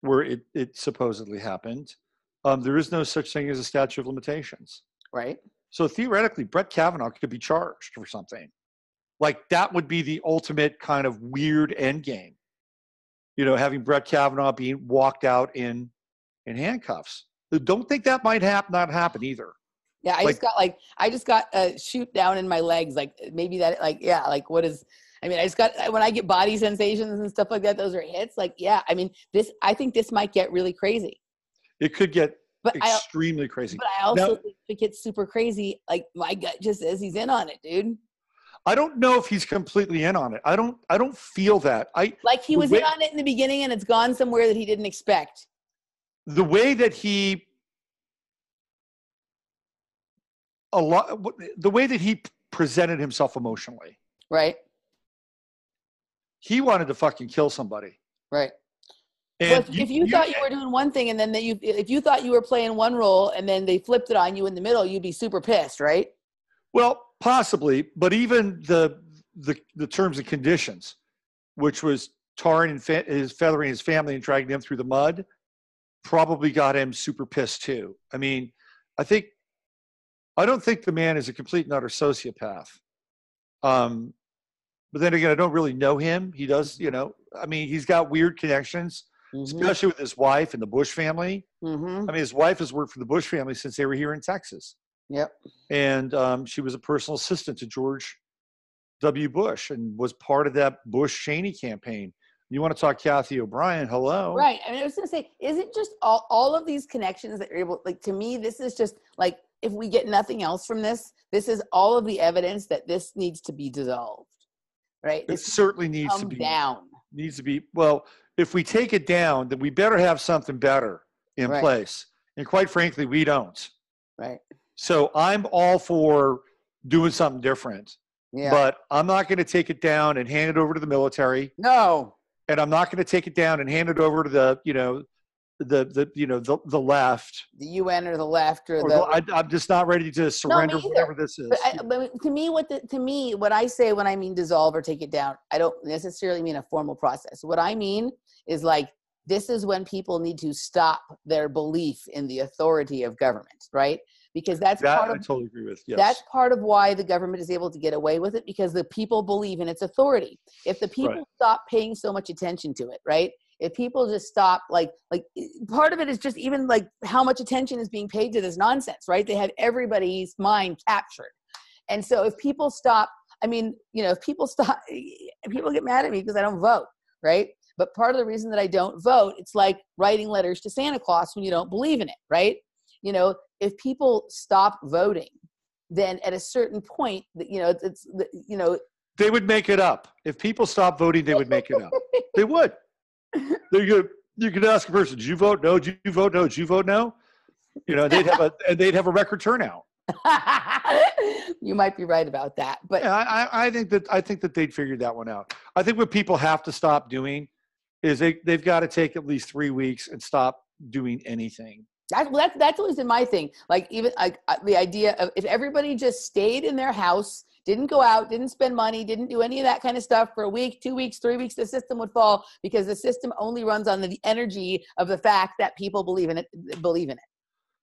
where it, it supposedly happened, um, there is no such thing as a statute of limitations. Right. So theoretically, Brett Kavanaugh could be charged for something. Like that would be the ultimate kind of weird end game. You know, having Brett Kavanaugh being walked out in in handcuffs. Don't think that might hap- not happen either. Yeah. I Like- just got like I just got a shoot down in my legs. Like maybe that. Like yeah. Like what is? I mean, I just got when I get body sensations and stuff like that. Those are hits. Like yeah. I mean, this. I think this might get really crazy. It could get But I. extremely crazy. But I also Now- think it gets super crazy, like my gut just says he's in on it, dude. I don't know if he's completely in on it. I don't. I don't feel that. I Like he was way- in on it in the beginning and it's gone somewhere that he didn't expect. the way that he a lot the way that he presented himself emotionally Right? he wanted to fucking kill somebody Right. And Well, if, if you, thought you were doing one thing and then that you if you thought you were playing one role and then they flipped it on you in the middle, you'd be super pissed, right? well possibly but even the the, the terms and conditions which was tarring and fe- his feathering his family and dragging them through the mud probably got him super pissed too. I mean i think i don't think the man is a complete and utter sociopath. Um but then again i don't really know him. He does you know i mean he's got weird connections Mm-hmm. especially with his wife and the bush family Mm-hmm. i mean his wife has worked for the bush family since they were here in texas Yep. and um, she was a personal assistant to George W. Bush and was part of that Bush Cheney campaign. You want to talk Cathy O'Brien? Hello. Right. I mean, I was gonna say, is it just all, all of these connections that you're able like to me, this is just like if we get nothing else from this, this is all of the evidence that this needs to be dissolved. Right? It This certainly needs to be down. needs to be well. If we take it down, then we better have something better in Right. place. And quite frankly, we don't. Right. So I'm all for doing something different, Yeah. but I'm not going to take it down and hand it over to the military, no. and I'm not going to take it down and hand it over to the, you know, the the you know the the left. The UN or the left or Or the. I, I'm just not ready to surrender either. whatever this is. But, I, but to me, what the, to me, what I say when I mean dissolve or take it down, I don't necessarily mean a formal process. What I mean is like this is when people need to stop their belief in the authority of government, right? Because that's that part I of totally agree with. Yes. that's part of why the government is able to get away with it because the people believe in its authority. If the people Right. stop paying so much attention to it, right? If people just stop, like, like part of it is just even like how much attention is being paid to this nonsense, right? They have everybody's mind captured, and so if people stop, I mean, you know, if people stop, people get mad at me because I don't vote, right? But part of the reason that I don't vote, it's like writing letters to Santa Claus when you don't believe in it, right? You know, if people stop voting, then at a certain point, that you know, it's, it's you know, they would make it up. If people stop voting, they would make it up. they would. They could, you could ask a person, "Did you vote? No. Did you vote? No. Did you vote? No." You know, they'd have a and they'd have a record turnout. you might be right about that, but Yeah, I, I- think that I think that they'd figured that one out. I think what people have to stop doing is they they've got to take at least three weeks and stop doing anything. That's well, that's that's always been my thing. Like even like uh, the idea of if everybody just stayed in their house, didn't go out, didn't spend money, didn't do any of that kind of stuff for a week, two weeks, three weeks, the system would fall because the system only runs on the energy of the fact that people believe in it. Believe in it.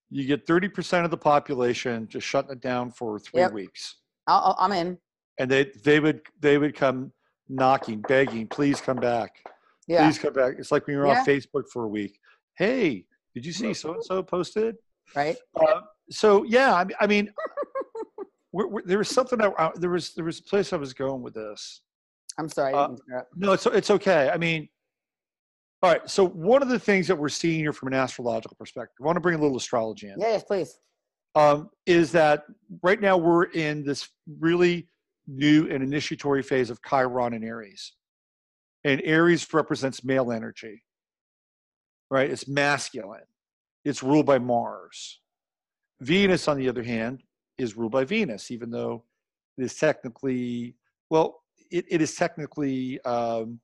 You get thirty percent of the population just shutting it down for three Yep. weeks, I'll, I'll- I'm in. and they they would they would come knocking, begging, "Please come back." Yeah. please come back. It's like when you're Yeah. off Facebook for a week. Hey, did you see so and so posted? Right. Uh, so yeah, I I mean we're, we're- there was something. I, I- there was there was a place I was going with this. I'm sorry. Uh. No, it's it's okay. I mean, all right. So one of the things that we're seeing here from an astrological perspective, I want to bring a little astrology in. Yes, please. um, is that right now we're in this really new and initiatory phase of Chiron and Aries. And Aries represents male energy, right? It's masculine, it's ruled by Mars. Venus, on the other hand, is ruled by Venus, even though it is technically, well, it, it is technically, um,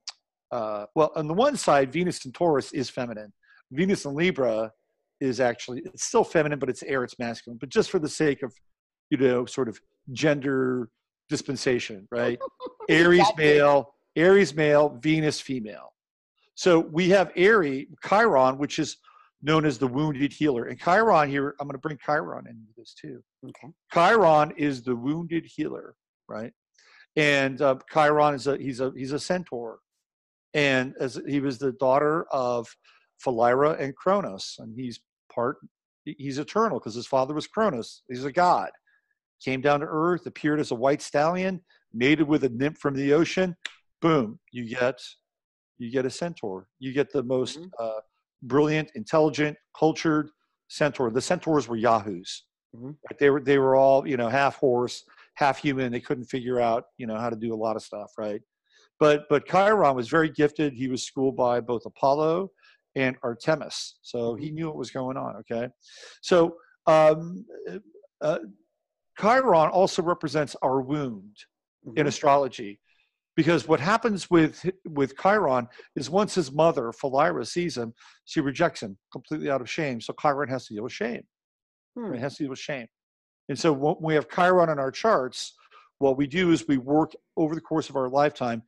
uh, well, on the one side, Venus in Taurus is feminine. Venus in Libra is actually it's still feminine, but it's air, it's masculine. But just for the sake of, you know, sort of gender dispensation, right? Aries Exactly. male, Aries male, Venus female. So we have Aries, Chiron, which is known as the wounded healer. And Chiron here, I'm going to bring Chiron into this too. Okay. Chiron is the wounded healer, right? And uh, Chiron is a he's a he's a centaur, and as he was the daughter of Philyra and Kronos, and he's part he's eternal because his father was Kronos. He's a god. Came down to earth, appeared as a white stallion, mated with a nymph from the ocean. Boom, you get you get a centaur. You get the most Mhm. uh, brilliant, intelligent, cultured centaur. The centaurs were yahoos. Mhm. Right? They were they were all you know half horse, half human. They couldn't figure out you know how to do a lot of stuff, right? But but Chiron was very gifted. He was schooled by both Apollo and Artemis, so he knew what was going on. Okay, so um, uh, Chiron also represents our wound in Mhm. astrology because what happens with with Chiron is once his mother Philyra sees him, she rejects him completely out of shame. So Chiron has to deal with shame. Hmm. It has to deal with shame. And so when we have Chiron in our charts, what we do is we work over the course of our lifetime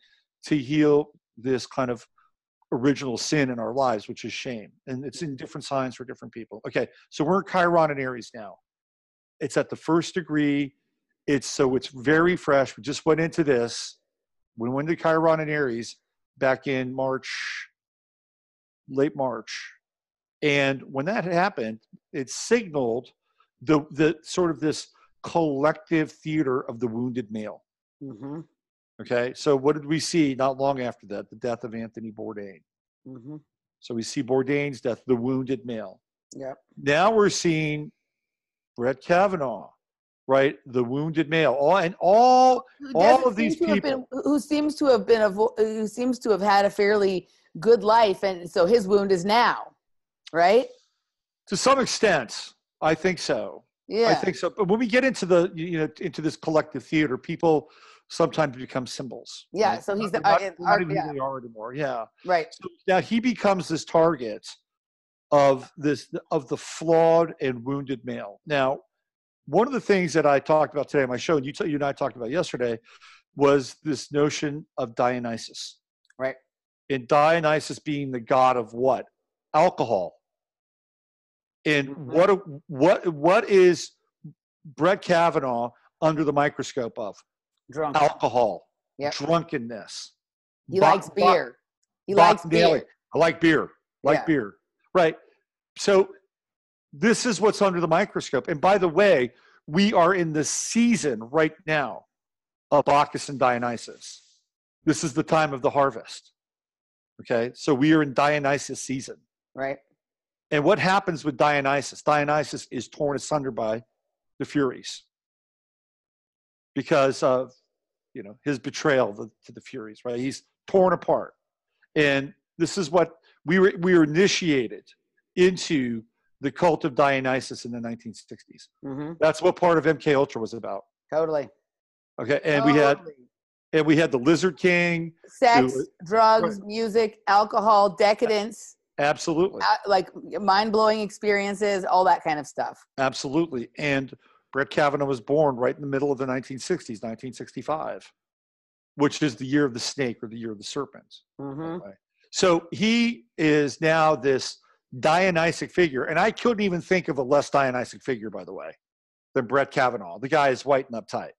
to heal this kind of original sin in our lives, which is shame. And it's in different signs for different people. Okay, so we're in Chiron and Aries now. It's at the first degree. It's so it's very fresh. We just went into this. We went into Chiron and Aries back in March, late March. And when that happened, it signaled the the sort of this collective theater of the wounded male. Mhm. Okay, so what did we see not long after that? The death of Anthony Bourdain. Mhm. So we see Bourdain's death, the wounded male. Yep. Now we're seeing Brett Kavanaugh, right? The wounded male. All and all Who all of these seem to have people. been- who seems to have been a who seems to have had a fairly good life, and so his wound is now, right? To some extent, I think so. Yeah. I think so. But when we get into the you know into this collective theater, people sometimes become symbols. Yeah, right? so he's They're the- not, uh, not art- even yeah. who they are anymore. Yeah. right. So now he becomes this target of this of the flawed and wounded male. Now, one of the things that I talked about today on my show, and you, t- you and I talked about yesterday, was this notion of Dionysus. Right. And Dionysus being the god of what? Alcohol. And Mhm. what what what is Brett Kavanaugh under the microscope of? Drunk. Alcohol, Yep. drunkenness. He Bo- likes beer. He Bob likes Daly. beer. I like beer. Like Yeah. beer. Right. So this is what's under the microscope. And by the way, we are in the season right now of Bacchus and Dionysus. This is the time of the harvest. Okay. So we are in Dionysus season. Right. And what happens with Dionysus? Dionysus is torn asunder by the Furies because of you know his betrayal to, the Furies. Right, he's torn apart, and this is what we were we were initiated into the cult of Dionysus in the 1960s. hmm That's what part of MK Ultra was about. Totally. Okay, and we had and we had the Lizard King. sex, drugs, music, alcohol, decadence, Absolutely, uh, like mind blowing experiences, all that kind of stuff. absolutely, and Brett Kavanaugh was born right in the middle of the 1960s, 1965, which is the year of the snake or the year of the serpent. hmm Right. So he is now this Dionysic figure, and I couldn't even think of a less Dionysic figure, by the way, than Brett Kavanaugh. The guy is white and uptight.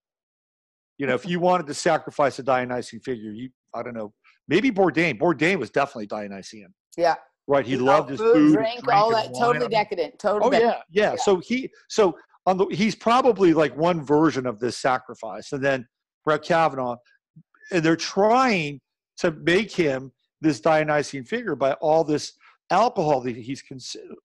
You know, if you wanted to sacrifice a Dionysian figure, you I don't know, maybe Bourdain. Bourdain was definitely Dionysian, Yeah. right? He Eat loved his food, food, drink, all that. wine. Totally decadent. Totally. Oh decadent. yeah, yeah, Yeah. So he so on the he's probably like one version of this sacrifice, and then Brett Kavanaugh, and they're trying to make him this Dionysian figure by all this alcohol that he's consumed.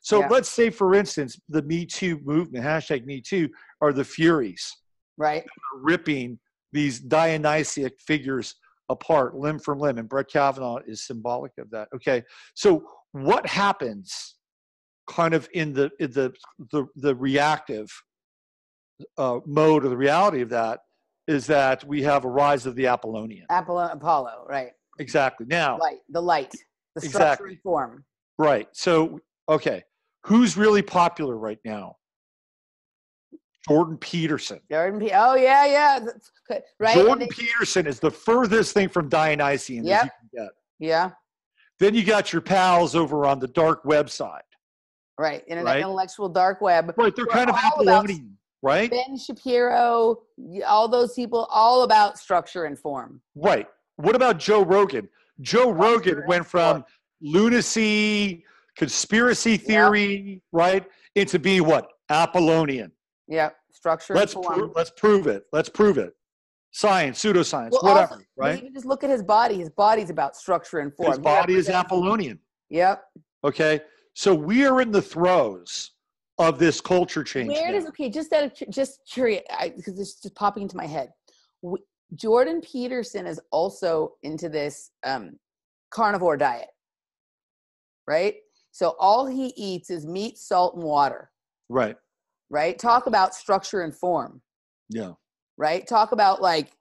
So Yeah. let's say, for instance, the Me Too movement, hashtag Me Too, are the Furies Right. ripping these Dionysiac figures apart limb from limb, and Brett Kavanaugh is symbolic of that. Okay, so what happens, kind of in the in the the, the reactive uh, mode or the reality of that is that we have a rise of the Apollonian. Apollo, Apollo. Right. Exactly. Now, Light. The light. The structure Exactly. and form. right. So, okay, who's really popular right now? Jordan Peterson. Jordan P. Oh yeah, yeah. Right. Jordan they- Peterson is the furthest thing from Dionysian Yep. as you can get. yeah. Then you got your pals over on the dark website. Right. Internet Right. intellectual dark web. Right, they're kind of Apollonian, right? Ben Shapiro, all those people, all about structure and form. Right. What about Joe Rogan? Joe Rogan went from lunacy, conspiracy theory, right, into being what? Apollonian. Yeah. Structure Let's pro- let's prove it. Let's prove it. Science, pseudoscience, Well, whatever, also, right? Even just look at his body. His body's about structure and form. His body is Apollonian. Yep. Okay, so we are in the throes of this culture change. Where now. does okay? Just out of just curious, because it's just popping into my head. Jordan Peterson is also into this um, carnivore diet, right? So all he eats is meat, salt, and water. right? Right? Talk about structure and form. Yeah. Right? Talk about like.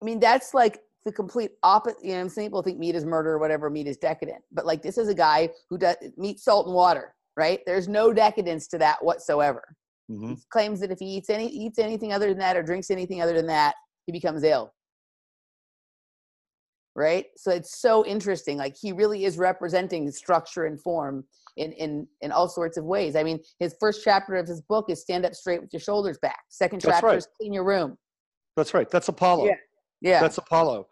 I mean, that's like the complete opposite. You know, I'm saying people think meat is murder or whatever. Meat is decadent, but like this is a guy who does meat, salt, and water. Right? There's no decadence to that whatsoever. Hmm He claims that if he eats any eats anything other than that or drinks anything other than that, he becomes ill. Right? So it's so interesting. Like he really is representing structure and form in in in all sorts of ways. I mean, his first chapter of his book is stand up straight with your shoulders back. Second That's chapter right. is clean your room. That's right. That's Apollo. Yeah. Yeah. That's Apollo.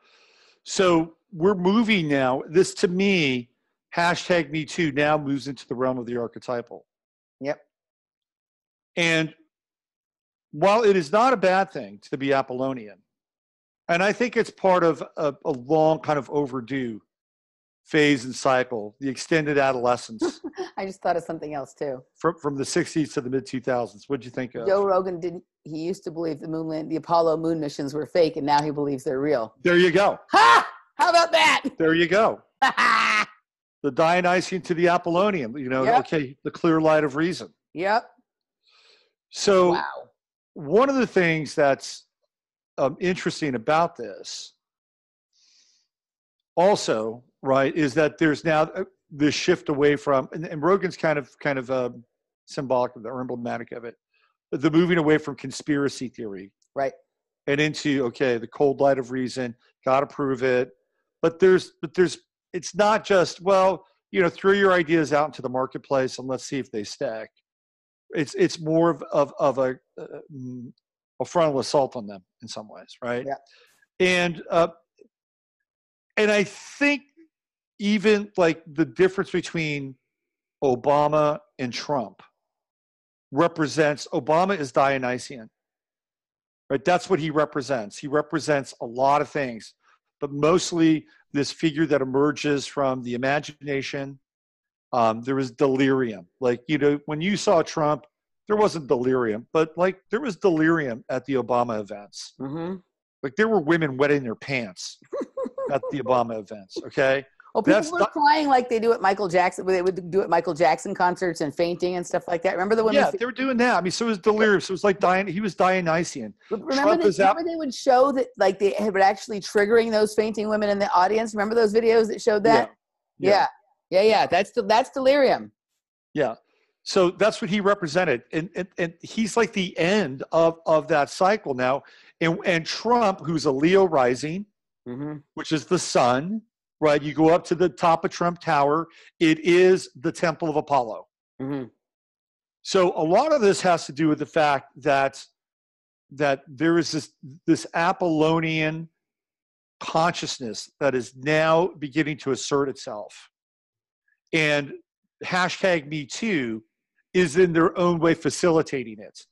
So we're moving now. This to me, hashtag me too, now moves into the realm of the archetypal. yep. And while it is not a bad thing to be Apollonian, and I think it's part of a, a long kind of overdue phase and cycle, the extended adolescence I just thought of something else too. from from the 60s to the mid 2000s. What'd you think of? Joe Rogan didn't. He used to believe the moon land, the Apollo moon missions were fake, and now he believes they're real. There you go. Ha! How about that? There you go. The Dionysian to the Apollonian. You know, Yep. okay, the clear light of reason. yep. So Wow. one of the things that's um, interesting about this also right is that there's now uh, this shift away from and, and rogan's kind of kind of uh, symbolic of the or emblematic of it the moving away from conspiracy theory Right. and into okay the cold light of reason gotta prove it but there's but there's it's not just well you know throw your ideas out into the marketplace and let's see if they stack it's it's more of of, of a uh, mm, a frontal assault on them in some ways right? Yeah. and uh and i think even like the difference between obama and trump represents obama is dionysian right? That's what he represents. He represents a lot of things but mostly this figure that emerges from the imagination um, there was delirium like you know when you saw trump there wasn't delirium but like there was delirium at the obama events Mm-hmm. like there were women wetting their pants at the obama events okay Well, people That's were not- crying like they do at Michael Jackson. They would do at Michael Jackson concerts and fainting and stuff like that. Remember the women? yeah they were doing that i mean so it was delirium so it was like Dion, he was dionysian remember, Trump they, remember they would show that like they were actually triggering those fainting women in the audience. Remember those videos that showed that? Yeah. Yeah, yeah, yeah. Yeah. That's that's delirium. Yeah. So that's what he represented. And, and, and he's like the end of, of that cycle now. And, and Trump, who's a Leo rising, Mm-hmm. which is the sun, right? You go up to the top of Trump Tower, it is the Temple of Apollo. Mm-hmm. So a lot of this has to do with the fact that that there is this this Apollonian consciousness that is now beginning to assert itself. And hashtag me too is in their own way facilitating it,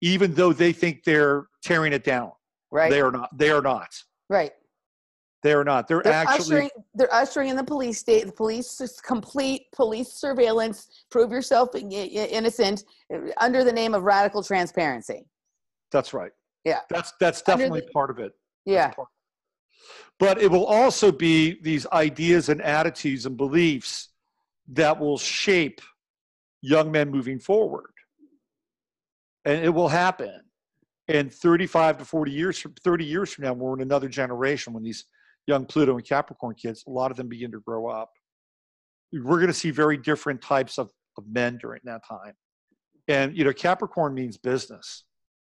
even though they think they're tearing it down. Right. They are not. They are not. right. They are not. They're, They're actually ushering. They're ushering in the police state. The police is complete police surveillance. Prove yourself innocent under the name of radical transparency. that's right. Yeah. That's that's definitely the- part of it. Yeah. but it will also be these ideas and attitudes and beliefs that will shape young men moving forward. And it will happen. And 35 to 40 years 30 years from now we're in another generation when these young pluto and capricorn kids a lot of them begin to grow up. We're going to see very different types of, of men during that time. And you know capricorn means business.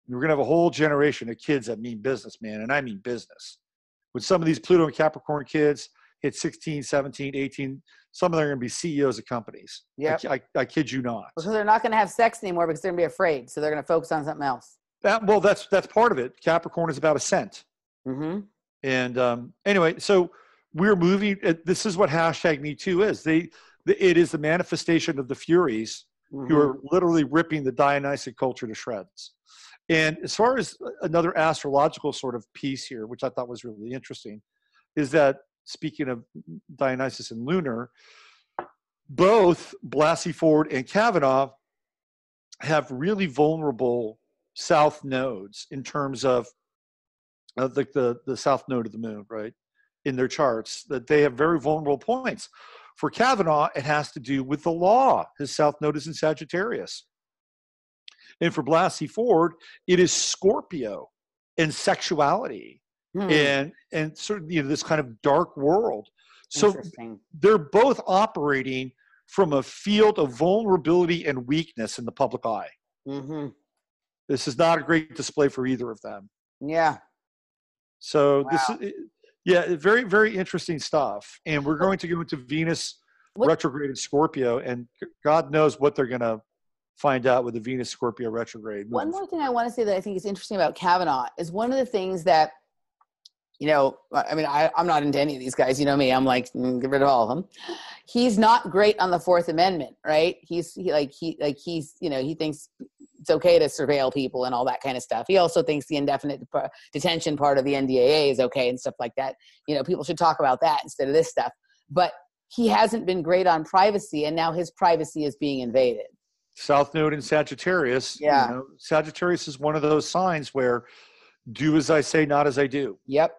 We're going to have a whole generation of kids that mean business man and i mean business. With some of these Pluto and Capricorn kids hit 16, 17, 18, some of them are going to be CEOs of companies. I I, I, kid you not. So they're not going to have sex anymore because they're going to be afraid. So they're going to focus on something else. That, well, that's that's part of it. Capricorn is about ascent. Mm-hmm. And um, anyway, so we're moving. uh, This is what hashtag Me Too is. They, it is the manifestation of the Furies Mm-hmm. who are literally ripping the Dionysic culture to shreds. And as far as another astrological sort of piece here, which I thought was really interesting, is that speaking of Dionysus and Lunar, both Blasey Ford and Kavanaugh have really vulnerable south nodes in terms of uh, the, the the south node of the moon, right? In their charts, that they have very vulnerable points. For Kavanaugh, it has to do with the law. His south node is in Sagittarius. And for Blasey Ford, it is Scorpio and sexuality Hmm. and and sort of you know this kind of dark world. So they're both operating from a field of vulnerability and weakness in the public eye. Mm-hmm. This is not a great display for either of them. Yeah. So this Wow. is yeah, very very interesting stuff. And we're going to go into Venus What- retrograde in Scorpio, and God knows what they're going to find out with the Venus Scorpio retrograde. One more thing I want to say that I think is interesting about Kavanaugh is one of the things that, you know, I mean, I, I'm not into any of these guys. You know me. I'm like, mm, get rid of all of them. He's not great on the Fourth Amendment, right? He's he, like he like he's you know he thinks it's okay to surveil people and all that kind of stuff. He also thinks the indefinite detention part of the NDAA is okay and stuff like that. You know, people should talk about that instead of this stuff. but he hasn't been great on privacy, and now his privacy is being invaded. South Node in Sagittarius. Yeah. You know, Sagittarius is one of those signs where do as I say, not as I do. Yep.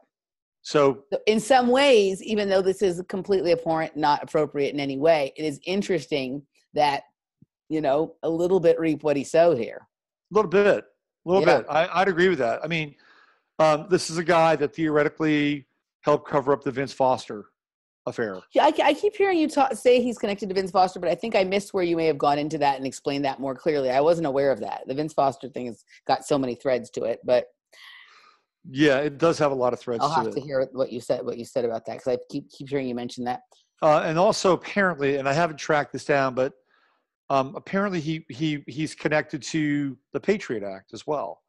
So in some ways, even though this is completely abhorrent, not appropriate in any way, it is interesting that you know a little bit reap what he sowed here. a little bit, a little Yeah. bit. I, I'd agree with that. I mean, um, this is a guy that theoretically helped cover up the Vince Foster affair. Yeah, I, I keep hearing you talk, say he's connected to Vince Foster, but I think I missed where you may have gone into that and explained that more clearly. I wasn't aware of that. The Vince Foster thing has got so many threads to it, but Yeah, it does have a lot of threads I'll to have it. to hear what you said. What you said about that because I keep keep hearing you mention that. Uh, and also apparently, and I haven't tracked this down, but um, apparently he he he's connected to the Patriot Act as well.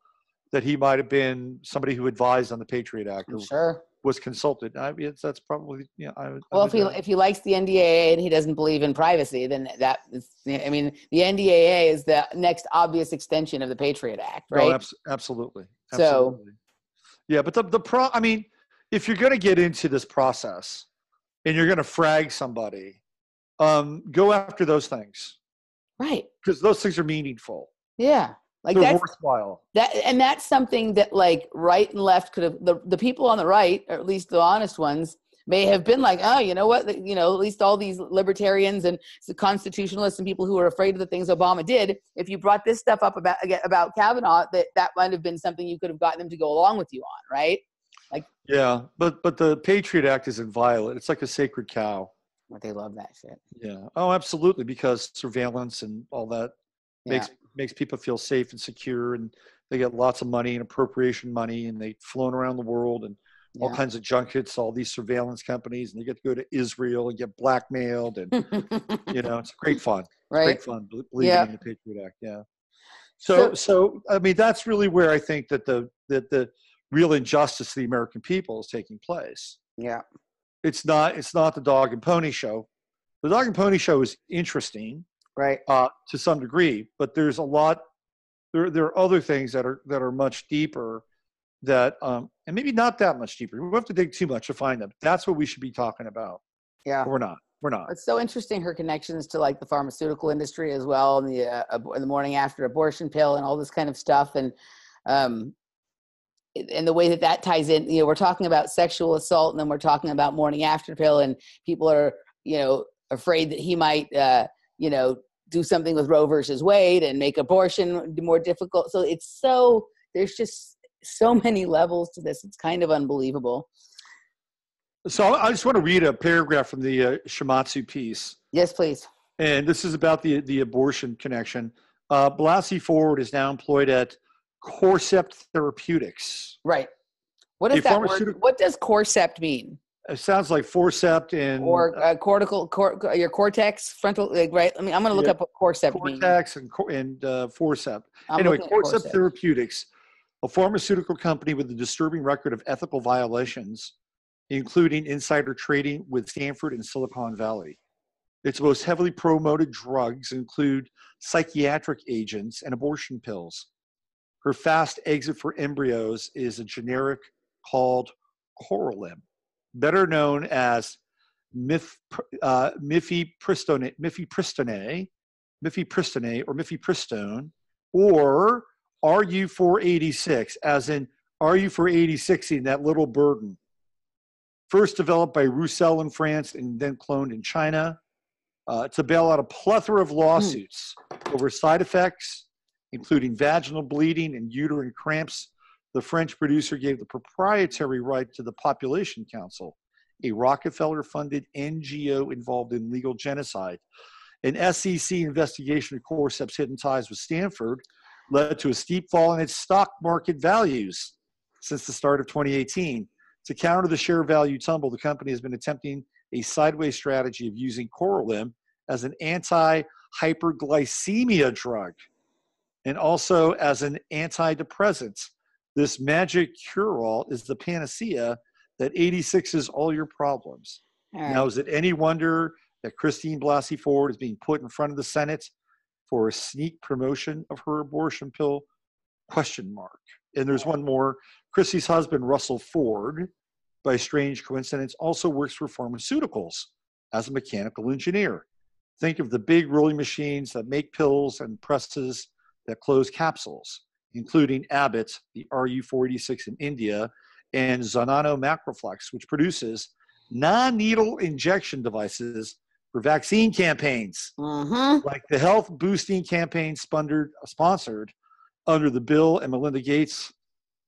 That he might have been somebody who advised on the Patriot Act I'm sure. was consulted. I mean, it's, that's probably yeah. I, would- I Well, if he if he likes the NDAA and he doesn't believe in privacy, then that is. I mean, the NDAA is the next obvious extension of the Patriot Act, no, right? abs- absolutely, So- absolutely. Yeah, but the the pro. I mean, if you're going to get into this process and you're going to frag somebody, um, go after those things right. because those things are meaningful. Yeah. Like They're that's worthwhile. that and that's something that like right and left could have the, the people on the right or at least the honest ones may have been like oh you know what you know at least all these libertarians and constitutionalists and people who are afraid of the things obama did if you brought this stuff up about again about kavanaugh that that might have been something you could have gotten them to go along with you on right Like, Yeah, but but the Patriot Act is inviolate. It's like a sacred cow. but they love that shit Yeah. Oh, absolutely, because surveillance and all that yeah. makes makes people feel safe and secure, and they get lots of money and appropriation money, and they flown around the world and all yeah. kinds of junkets, all these surveillance companies, and you get to go to Israel and get blackmailed, and you know, it's great fun. right Great fun. bel- Believing Yeah. in the Patriot Act. Yeah. So, so I mean, that's really where I think that the that the real injustice to the American people is taking place. yeah It's not it's not the dog and pony show. The dog and pony show is interesting right uh, to some degree, but there's a lot. There there are other things that are that are much deeper. That um, and maybe not that much deeper. We have to dig too much to find them. That's what we should be talking about. yeah we're not. We're not. It's so interesting her connections to like the pharmaceutical industry as well, and the uh, ab- the morning after abortion pill and all this kind of stuff, and um, and the way that that ties in. You know, we're talking about sexual assault, and then we're talking about morning after pill, and people are you know afraid that he might uh, you know do something with Roe versus Wade and make abortion more difficult. So it's so there's just so many levels to this. It's kind of unbelievable. So I just want to read a paragraph from the uh, Shimatsu piece. Yes, please. and this is about the the abortion connection. Uh, Blasey Ford is now employed at Corcept Therapeutics. Right. What does A that word? What does corcept mean? It sounds like Forcept and or uh, cortical cor- your cortex frontal like, right i mean i'm going to look Yeah. up what corcept means Cortex and Cor- and uh, Forcept. I'm anyway, Corcept Corcept. Therapeutics, a pharmaceutical company with a disturbing record of ethical violations, including insider trading with Stanford and Silicon Valley. Its most heavily promoted drugs include psychiatric agents and abortion pills. Her fast exit for embryos is a generic called Korlym, better known as Mif, uh, mifepristone, mifepristone, mifepristone, or mifepristone, or RU486, as in RU486 that little burden. First developed by Roussel in France and then cloned in China uh, to bail out a plethora of lawsuits over side effects, including vaginal bleeding and uterine cramps. The French producer gave the proprietary right to the Population Council, a Rockefeller funded NGO involved in legal genocide. An SEC investigation of Corcept's hidden ties with Stanford led to a steep fall in its stock market values since the start of 2018. To counter the share value tumble, the company has been attempting a sideways strategy of using Korlym as an anti hyperglycemia drug and also as an antidepressant. This magic cure all is the panacea that 86 is all your problems. All right. Now, is it any wonder that Christine Blasey Ford is being put in front of the Senate for a sneak promotion of her abortion pill? Question mark. And there's one more. Chrissy's husband, Russell Ford, by strange coincidence, also works for pharmaceuticals as a mechanical engineer. Think of the big rolling machines that make pills and presses that close capsules, including Abbott, the RU486 in India, and Zosano Macroflux, which produces non needle injection devices for vaccine campaigns, Mm-hmm. like the health boosting campaign sponsored, sponsored under the Bill and Melinda Gates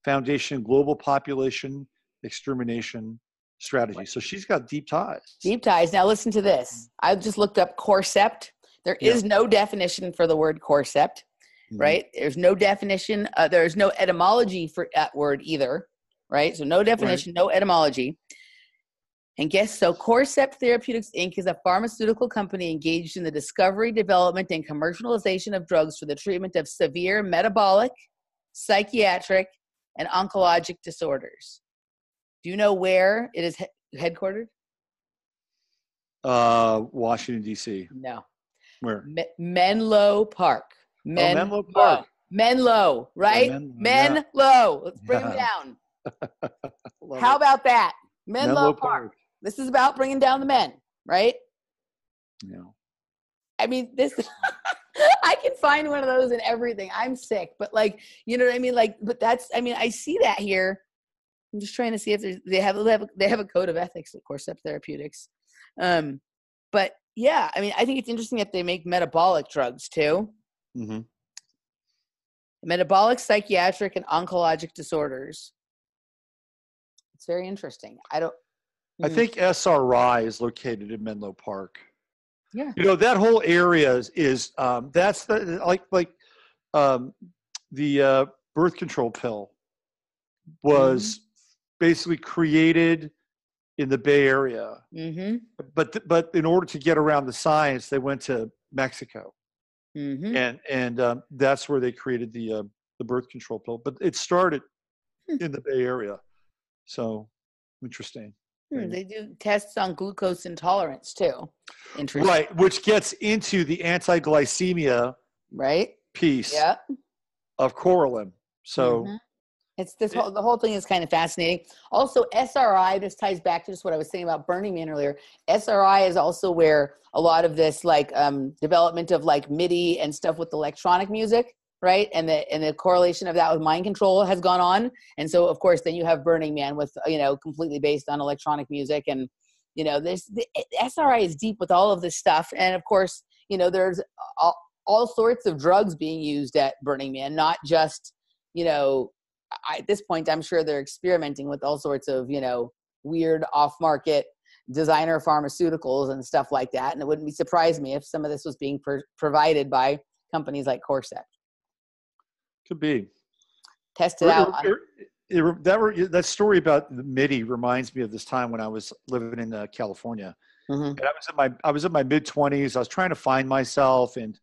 Foundation Global Population Extermination Strategy. So she's got deep ties. Deep ties. Now listen to this. I just looked up corcept. There is no definition for the word corcept, Mhm. right? There's no definition. Uh, there's no etymology for that word either, right? So no definition, no etymology. And guess so Corcept Therapeutics Inc. is a pharmaceutical company engaged in the discovery, development, and commercialization of drugs for the treatment of severe metabolic, psychiatric, and oncologic disorders. Do you know where it is he- headquartered? Uh, Washington, D.C. No. Where? Me- Menlo Park. Men- Menlo Park. Menlo, right? Menlo, Menlo. Let's bring them down. How it. about that? Menlo, Menlo Park. This is about bringing down the men, right? Yeah. I mean, this. I can find one of those in everything. I'm sick, but like, you know what I mean? Like, but that's. I mean, I see that here. I'm just trying to see if there's, they have they have a, they have a code of ethics at Corcept Therapeutics. Um, but yeah, I mean, I think it's interesting that they make metabolic drugs too. Mm-hmm. metabolic, psychiatric, and oncologic disorders. It's very interesting. I don't. I Mhm. think SRI is located in Menlo Park. Yeah. You know that whole area is, is um, that's the like like um, the uh, birth control pill was basically created in the Bay Area, Mm-hmm. but but in order to get around the science, they went to Mexico, Mm-hmm. and and um, that's where they created the uh, the birth control pill. But it started Hmm. in the Bay Area, so interesting. Hmm, They do tests on glucose intolerance too. Interesting. Right, which gets into the anti-glycemia Right. piece Yeah. of Coralin. So Mhm. it's this whole the whole thing is kind of fascinating. Also, SRI. This ties back to just what I was saying about Burning Man earlier. SRI is also where a lot of this like um, development of like MIDI and stuff with electronic music, right? And the and the correlation of that with mind control has gone on. And so, of course, then you have Burning Man with you know completely based on electronic music and you know this the SRI is deep with all of this stuff. And of course, you know there's all, all sorts of drugs being used at Burning Man, not just you know I, at this point, I'm sure they're experimenting with all sorts of, you know, weird off market designer pharmaceuticals and stuff like that. And it wouldn't be surprise me if some of this was being provided by companies like Corcept. Could be. Tested out. on- It- it- it- that that story about the MIDI reminds me of this time when I was living in uh, California. Mhm. And I was in my I was in my mid twenties. I was trying to find myself and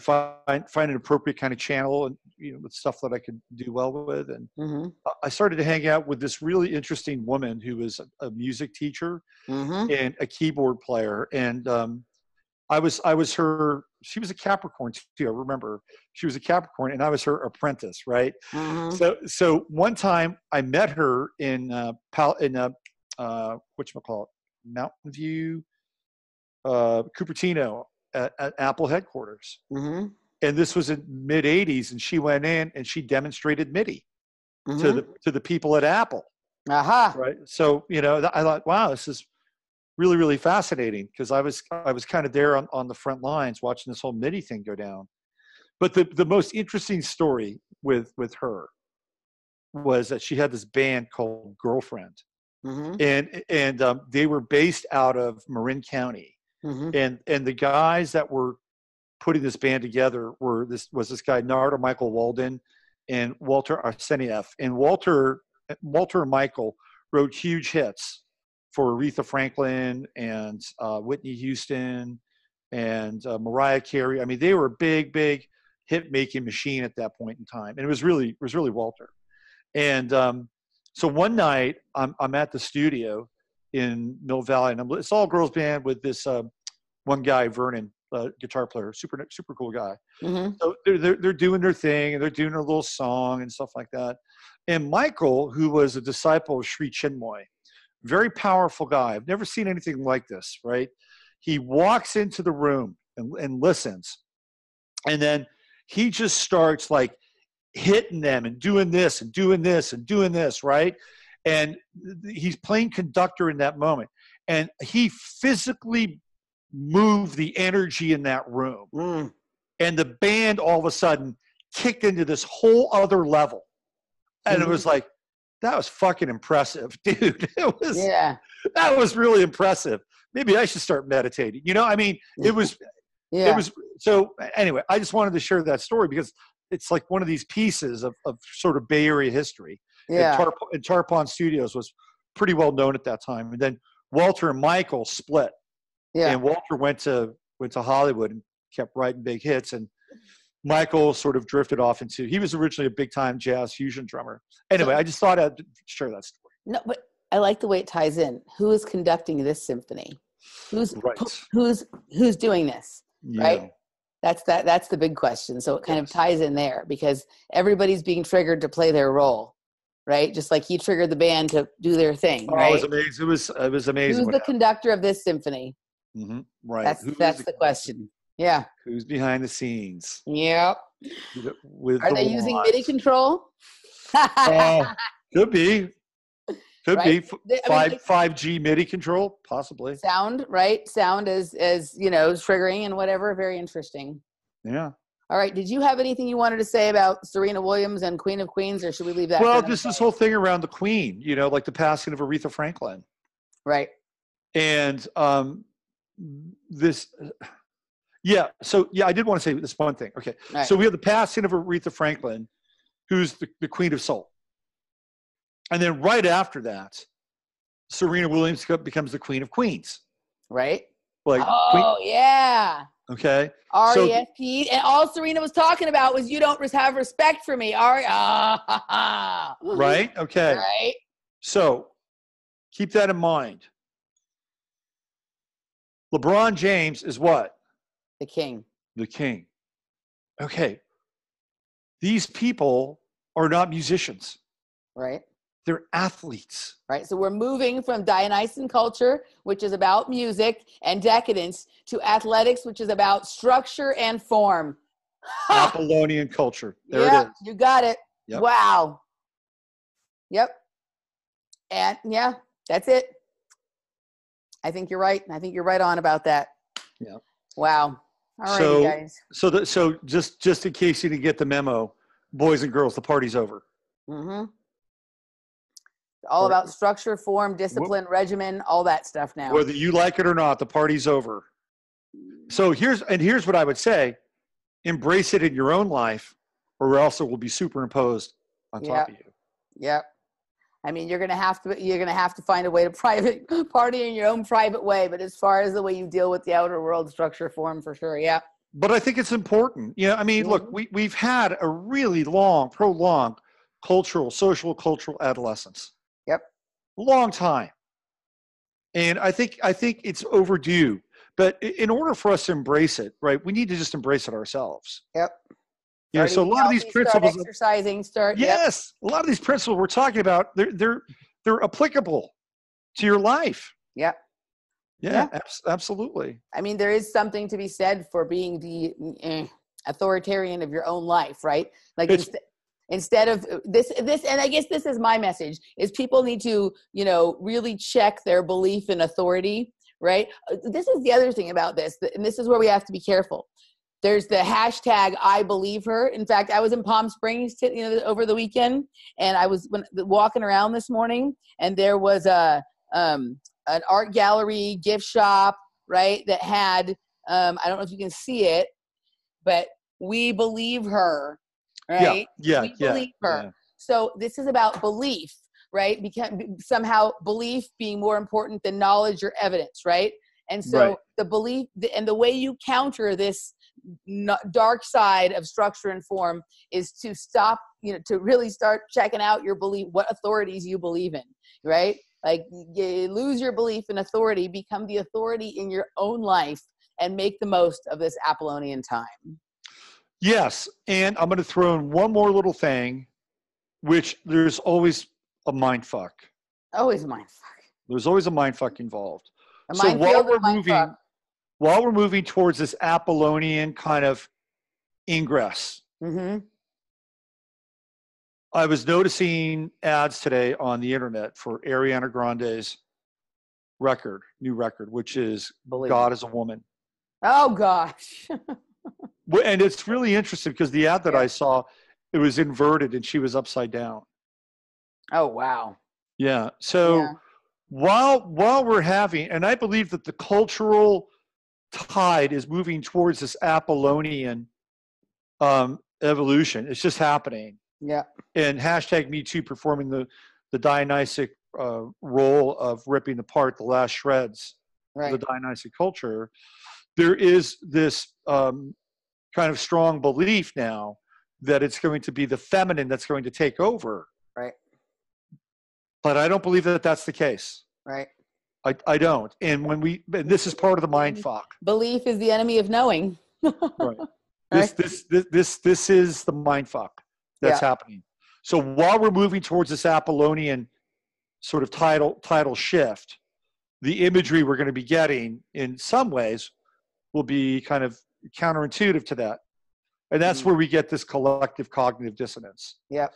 find find an appropriate kind of channel and you know with stuff that I could do well with. And Mhm. I- started to hang out with this really interesting woman who was a, music teacher Mhm. and a keyboard player. And um, I was I was her. She was a Capricorn too. I remember she was a Capricorn, and I was her apprentice, right? Mhm. So so one time I met her in uh, Pal in uh, uh, what you call it, Mountain View, uh, Cupertino at, at Apple headquarters, Mhm. and this was in mid '80s, and she went in and she demonstrated MIDI to Mhm. the to the people at Apple Aha. right so you know i thought wow this is really really fascinating because i was i was kind of there on, on the front lines watching this whole midi thing go down but the the most interesting story with with her was that she had this band called girlfriend Mhm. and and um, they were based out of marin county Mhm. and and the guys that were putting this band together were this was this guy Narada Michael Walden and Walter Afanasieff and Walter Walter and Michael wrote huge hits for Aretha Franklin and uh, Whitney Houston and uh, Mariah Carey. I mean, they were a big, big hit making machine at that point in time, and it was really it was really Walter. And um, so one night I'm I'm at the studio in Mill Valley, and I'm, it's all girls band with this uh, one guy Vernon, uh, guitar player, super super cool guy. Mhm. So they're, they're they're doing their thing and they're doing a little song and stuff like that. And Michael, who was a disciple of Sri Chinmoy, very powerful guy. I've never seen anything like this, right? he walks into the room and, and listens and then he just starts like hitting them and doing this and doing this and doing this right and he's playing conductor in that moment and he physically moved the energy in that room Mm. and the band all of a sudden kicked into this whole other level and it Mhm. was like that was fucking impressive dude it was Yeah. that was really impressive maybe i should start meditating you know i mean it was Yeah. it was so anyway i just wanted to share that story because it's like one of these pieces of, of sort of bay area history yeah. and, Tarp- and Tarpan studios was pretty well known at that time and then walter and michael split yeah. and walter went to went to hollywood and kept writing big hits and michael sort of drifted off into he was originally a big time jazz fusion drummer anyway i just thought i'd share that story No, but I like the way it ties in. Who is conducting this symphony? Who's Right. who's who's doing this? Yeah. Right. That's that. That's the big question. So it kind of ties in there because everybody's being triggered to play their role, right? Just like he triggered the band to do their thing, Oh, it was amazing. It was it was amazing. Who's the happened. conductor of this symphony? Mhm, Right. That's Who that's the question. Yeah. Who's behind the scenes? Yep. With- Are the they using? MIDI control? Uh, could be. Could be Right? F- They- I mean, five five G MIDI control, possibly. sound right sound is is you know triggering and whatever very interesting Yeah. all right did you have anything you wanted to say about serena williams and queen of queens or should we leave that Well, just this whole thing around the Queen, you know, like the passing of Aretha Franklin, right and um, this. Yeah. So yeah, I did want to say this one thing. Okay. Right. So we have the passing of Aretha Franklin, who's the, the Queen of Soul. And then right after that, Serena Williams becomes the Queen of Queens. right Like, oh yeah okay. R-E-S-P and all serena was talking about was you don't have respect for me R- ah. Right? Okay. right So keep that in mind. LeBron James is what? The king The king. Okay. These people are not musicians, right they're athletes. right so we're moving from dionysian culture which is about music and decadence to athletics which is about structure and form Apollonian culture. There yeah, it is. You got it. Yep. Wow. Yep. And yeah, that's it. I think you're right. I think you're right on about that. Yep. Wow. All So- guys. So, the, so just just in case you didn't get the memo, boys and girls, the party's over. Mm-hmm. All about structure, form, discipline, regimen, all that stuff now. Whether you like it or not, the party's over. So here's and here's what I would say: embrace it in your own life, or else it will be superimposed on top Yeah. of you. Yep. I mean, you're gonna have to you're gonna have to find a way to private party in your own private way. But as far as the way you deal with the outer world, structure, form, for sure. Yeah. But I think it's important. You know, I mean, look, Mhm. we we've had a really long, prolonged cultural, social, cultural adolescence. Yep. Long time. And I think I think it's overdue. But in order for us to embrace it, right, we need to just embrace it ourselves. Yep. Start so a lot of these principles Start exercising. Start. Yep. Yes, a lot of these principles we're talking about, they're they're they're applicable to your life. Yep. Yeah, Yeah. abs- absolutely. I mean, there is something to be said for being the eh, authoritarian of your own life, right? Like inst- instead of uh, this, this, and I guess this is my message: is people need to, you know, really check their belief in authority, right? Uh, This is the other thing about this, and this is where we have to be careful. There's the hashtag I believe her. In fact, I was in Palm Springs, you know, over the weekend, and I was when, walking around this morning, and there was a um, an art gallery, gift shop, right? That had um, I don't know if you can see it, but we believe her, right? Yeah, yeah, we yeah. believe her. yeah. So this is about belief, right? Because somehow belief being more important than knowledge or evidence, right? And so Right. the belief and the way you counter this dark side of structure and form is to stop, you know, to really start checking out your belief, what authorities you believe in, right? Like you lose your belief in authority, become the authority in your own life, and make the most of this Apollonian time. Yes, and I'm going to throw in one more little thing, which there's always a mind fuck. Always mind fuck. There's always a mind fuck involved. A So while we're moving- fuck? While we're moving towards this Apollonian kind of ingress, Mm-hmm. I was noticing ads today on the internet for Ariana Grande's record, new record, which is Believe. God is a Woman. Oh gosh. And it's really interesting because the ad that. I saw, it was inverted and she was upside down. oh wow. Yeah. So Yeah. while while we're having, and I believe that the cultural tide is moving towards this Apollonian um, evolution. It's just happening. Yeah. And hashtag Me Too performing the the Dionysic uh, role of ripping apart the last shreds Right. of the Dionysic culture. There is this um, kind of strong belief now that it's going to be the feminine that's going to take over. Right. But I don't believe that that's the case. Right. I, I don't. And when we, and this is part of the mind fuck. Belief is the enemy of knowing. Right. This, this, this, this, this is the mind fuck that's happening. So while we're moving towards this Apollonian sort of title, title shift, the imagery we're going to be getting in some ways will be kind of counterintuitive to that. And that's Mhm. where we get this collective cognitive dissonance. Yep.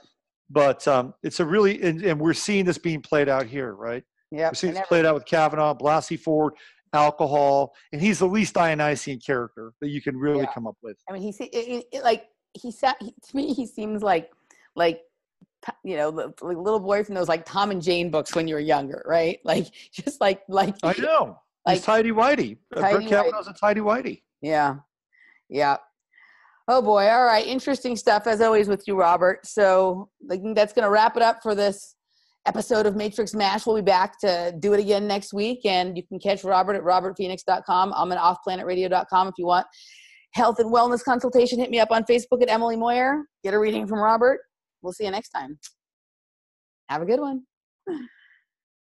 But um, it's a really, and, and we're seeing this being played out here, right? Yep. We're seeing And this played out with Kavanaugh, Blasey Ford, alcohol, and he's the least Dionysian character that you can really Yeah. come up with. I mean, he like he sa- he, to me he seems like like you know the, the little boy from those like Tom and Jane books when you were younger, right? Like just like like I know. Like- he's tidy whitey. Uh, Brett. Kavanaugh's a tidy whitey. yeah, yeah. Oh boy! All right, interesting stuff as always with you, Robert. So I think that's going to wrap it up for this episode of Matrix Mash. We'll be back to do it again next week, and you can catch Robert at robertphoenix.com. I'm at offplanetradio.com if you want health and wellness consultation. Hit me up on Facebook at Emily Moyer. Get a reading from Robert. We'll see you next time. Have a good one.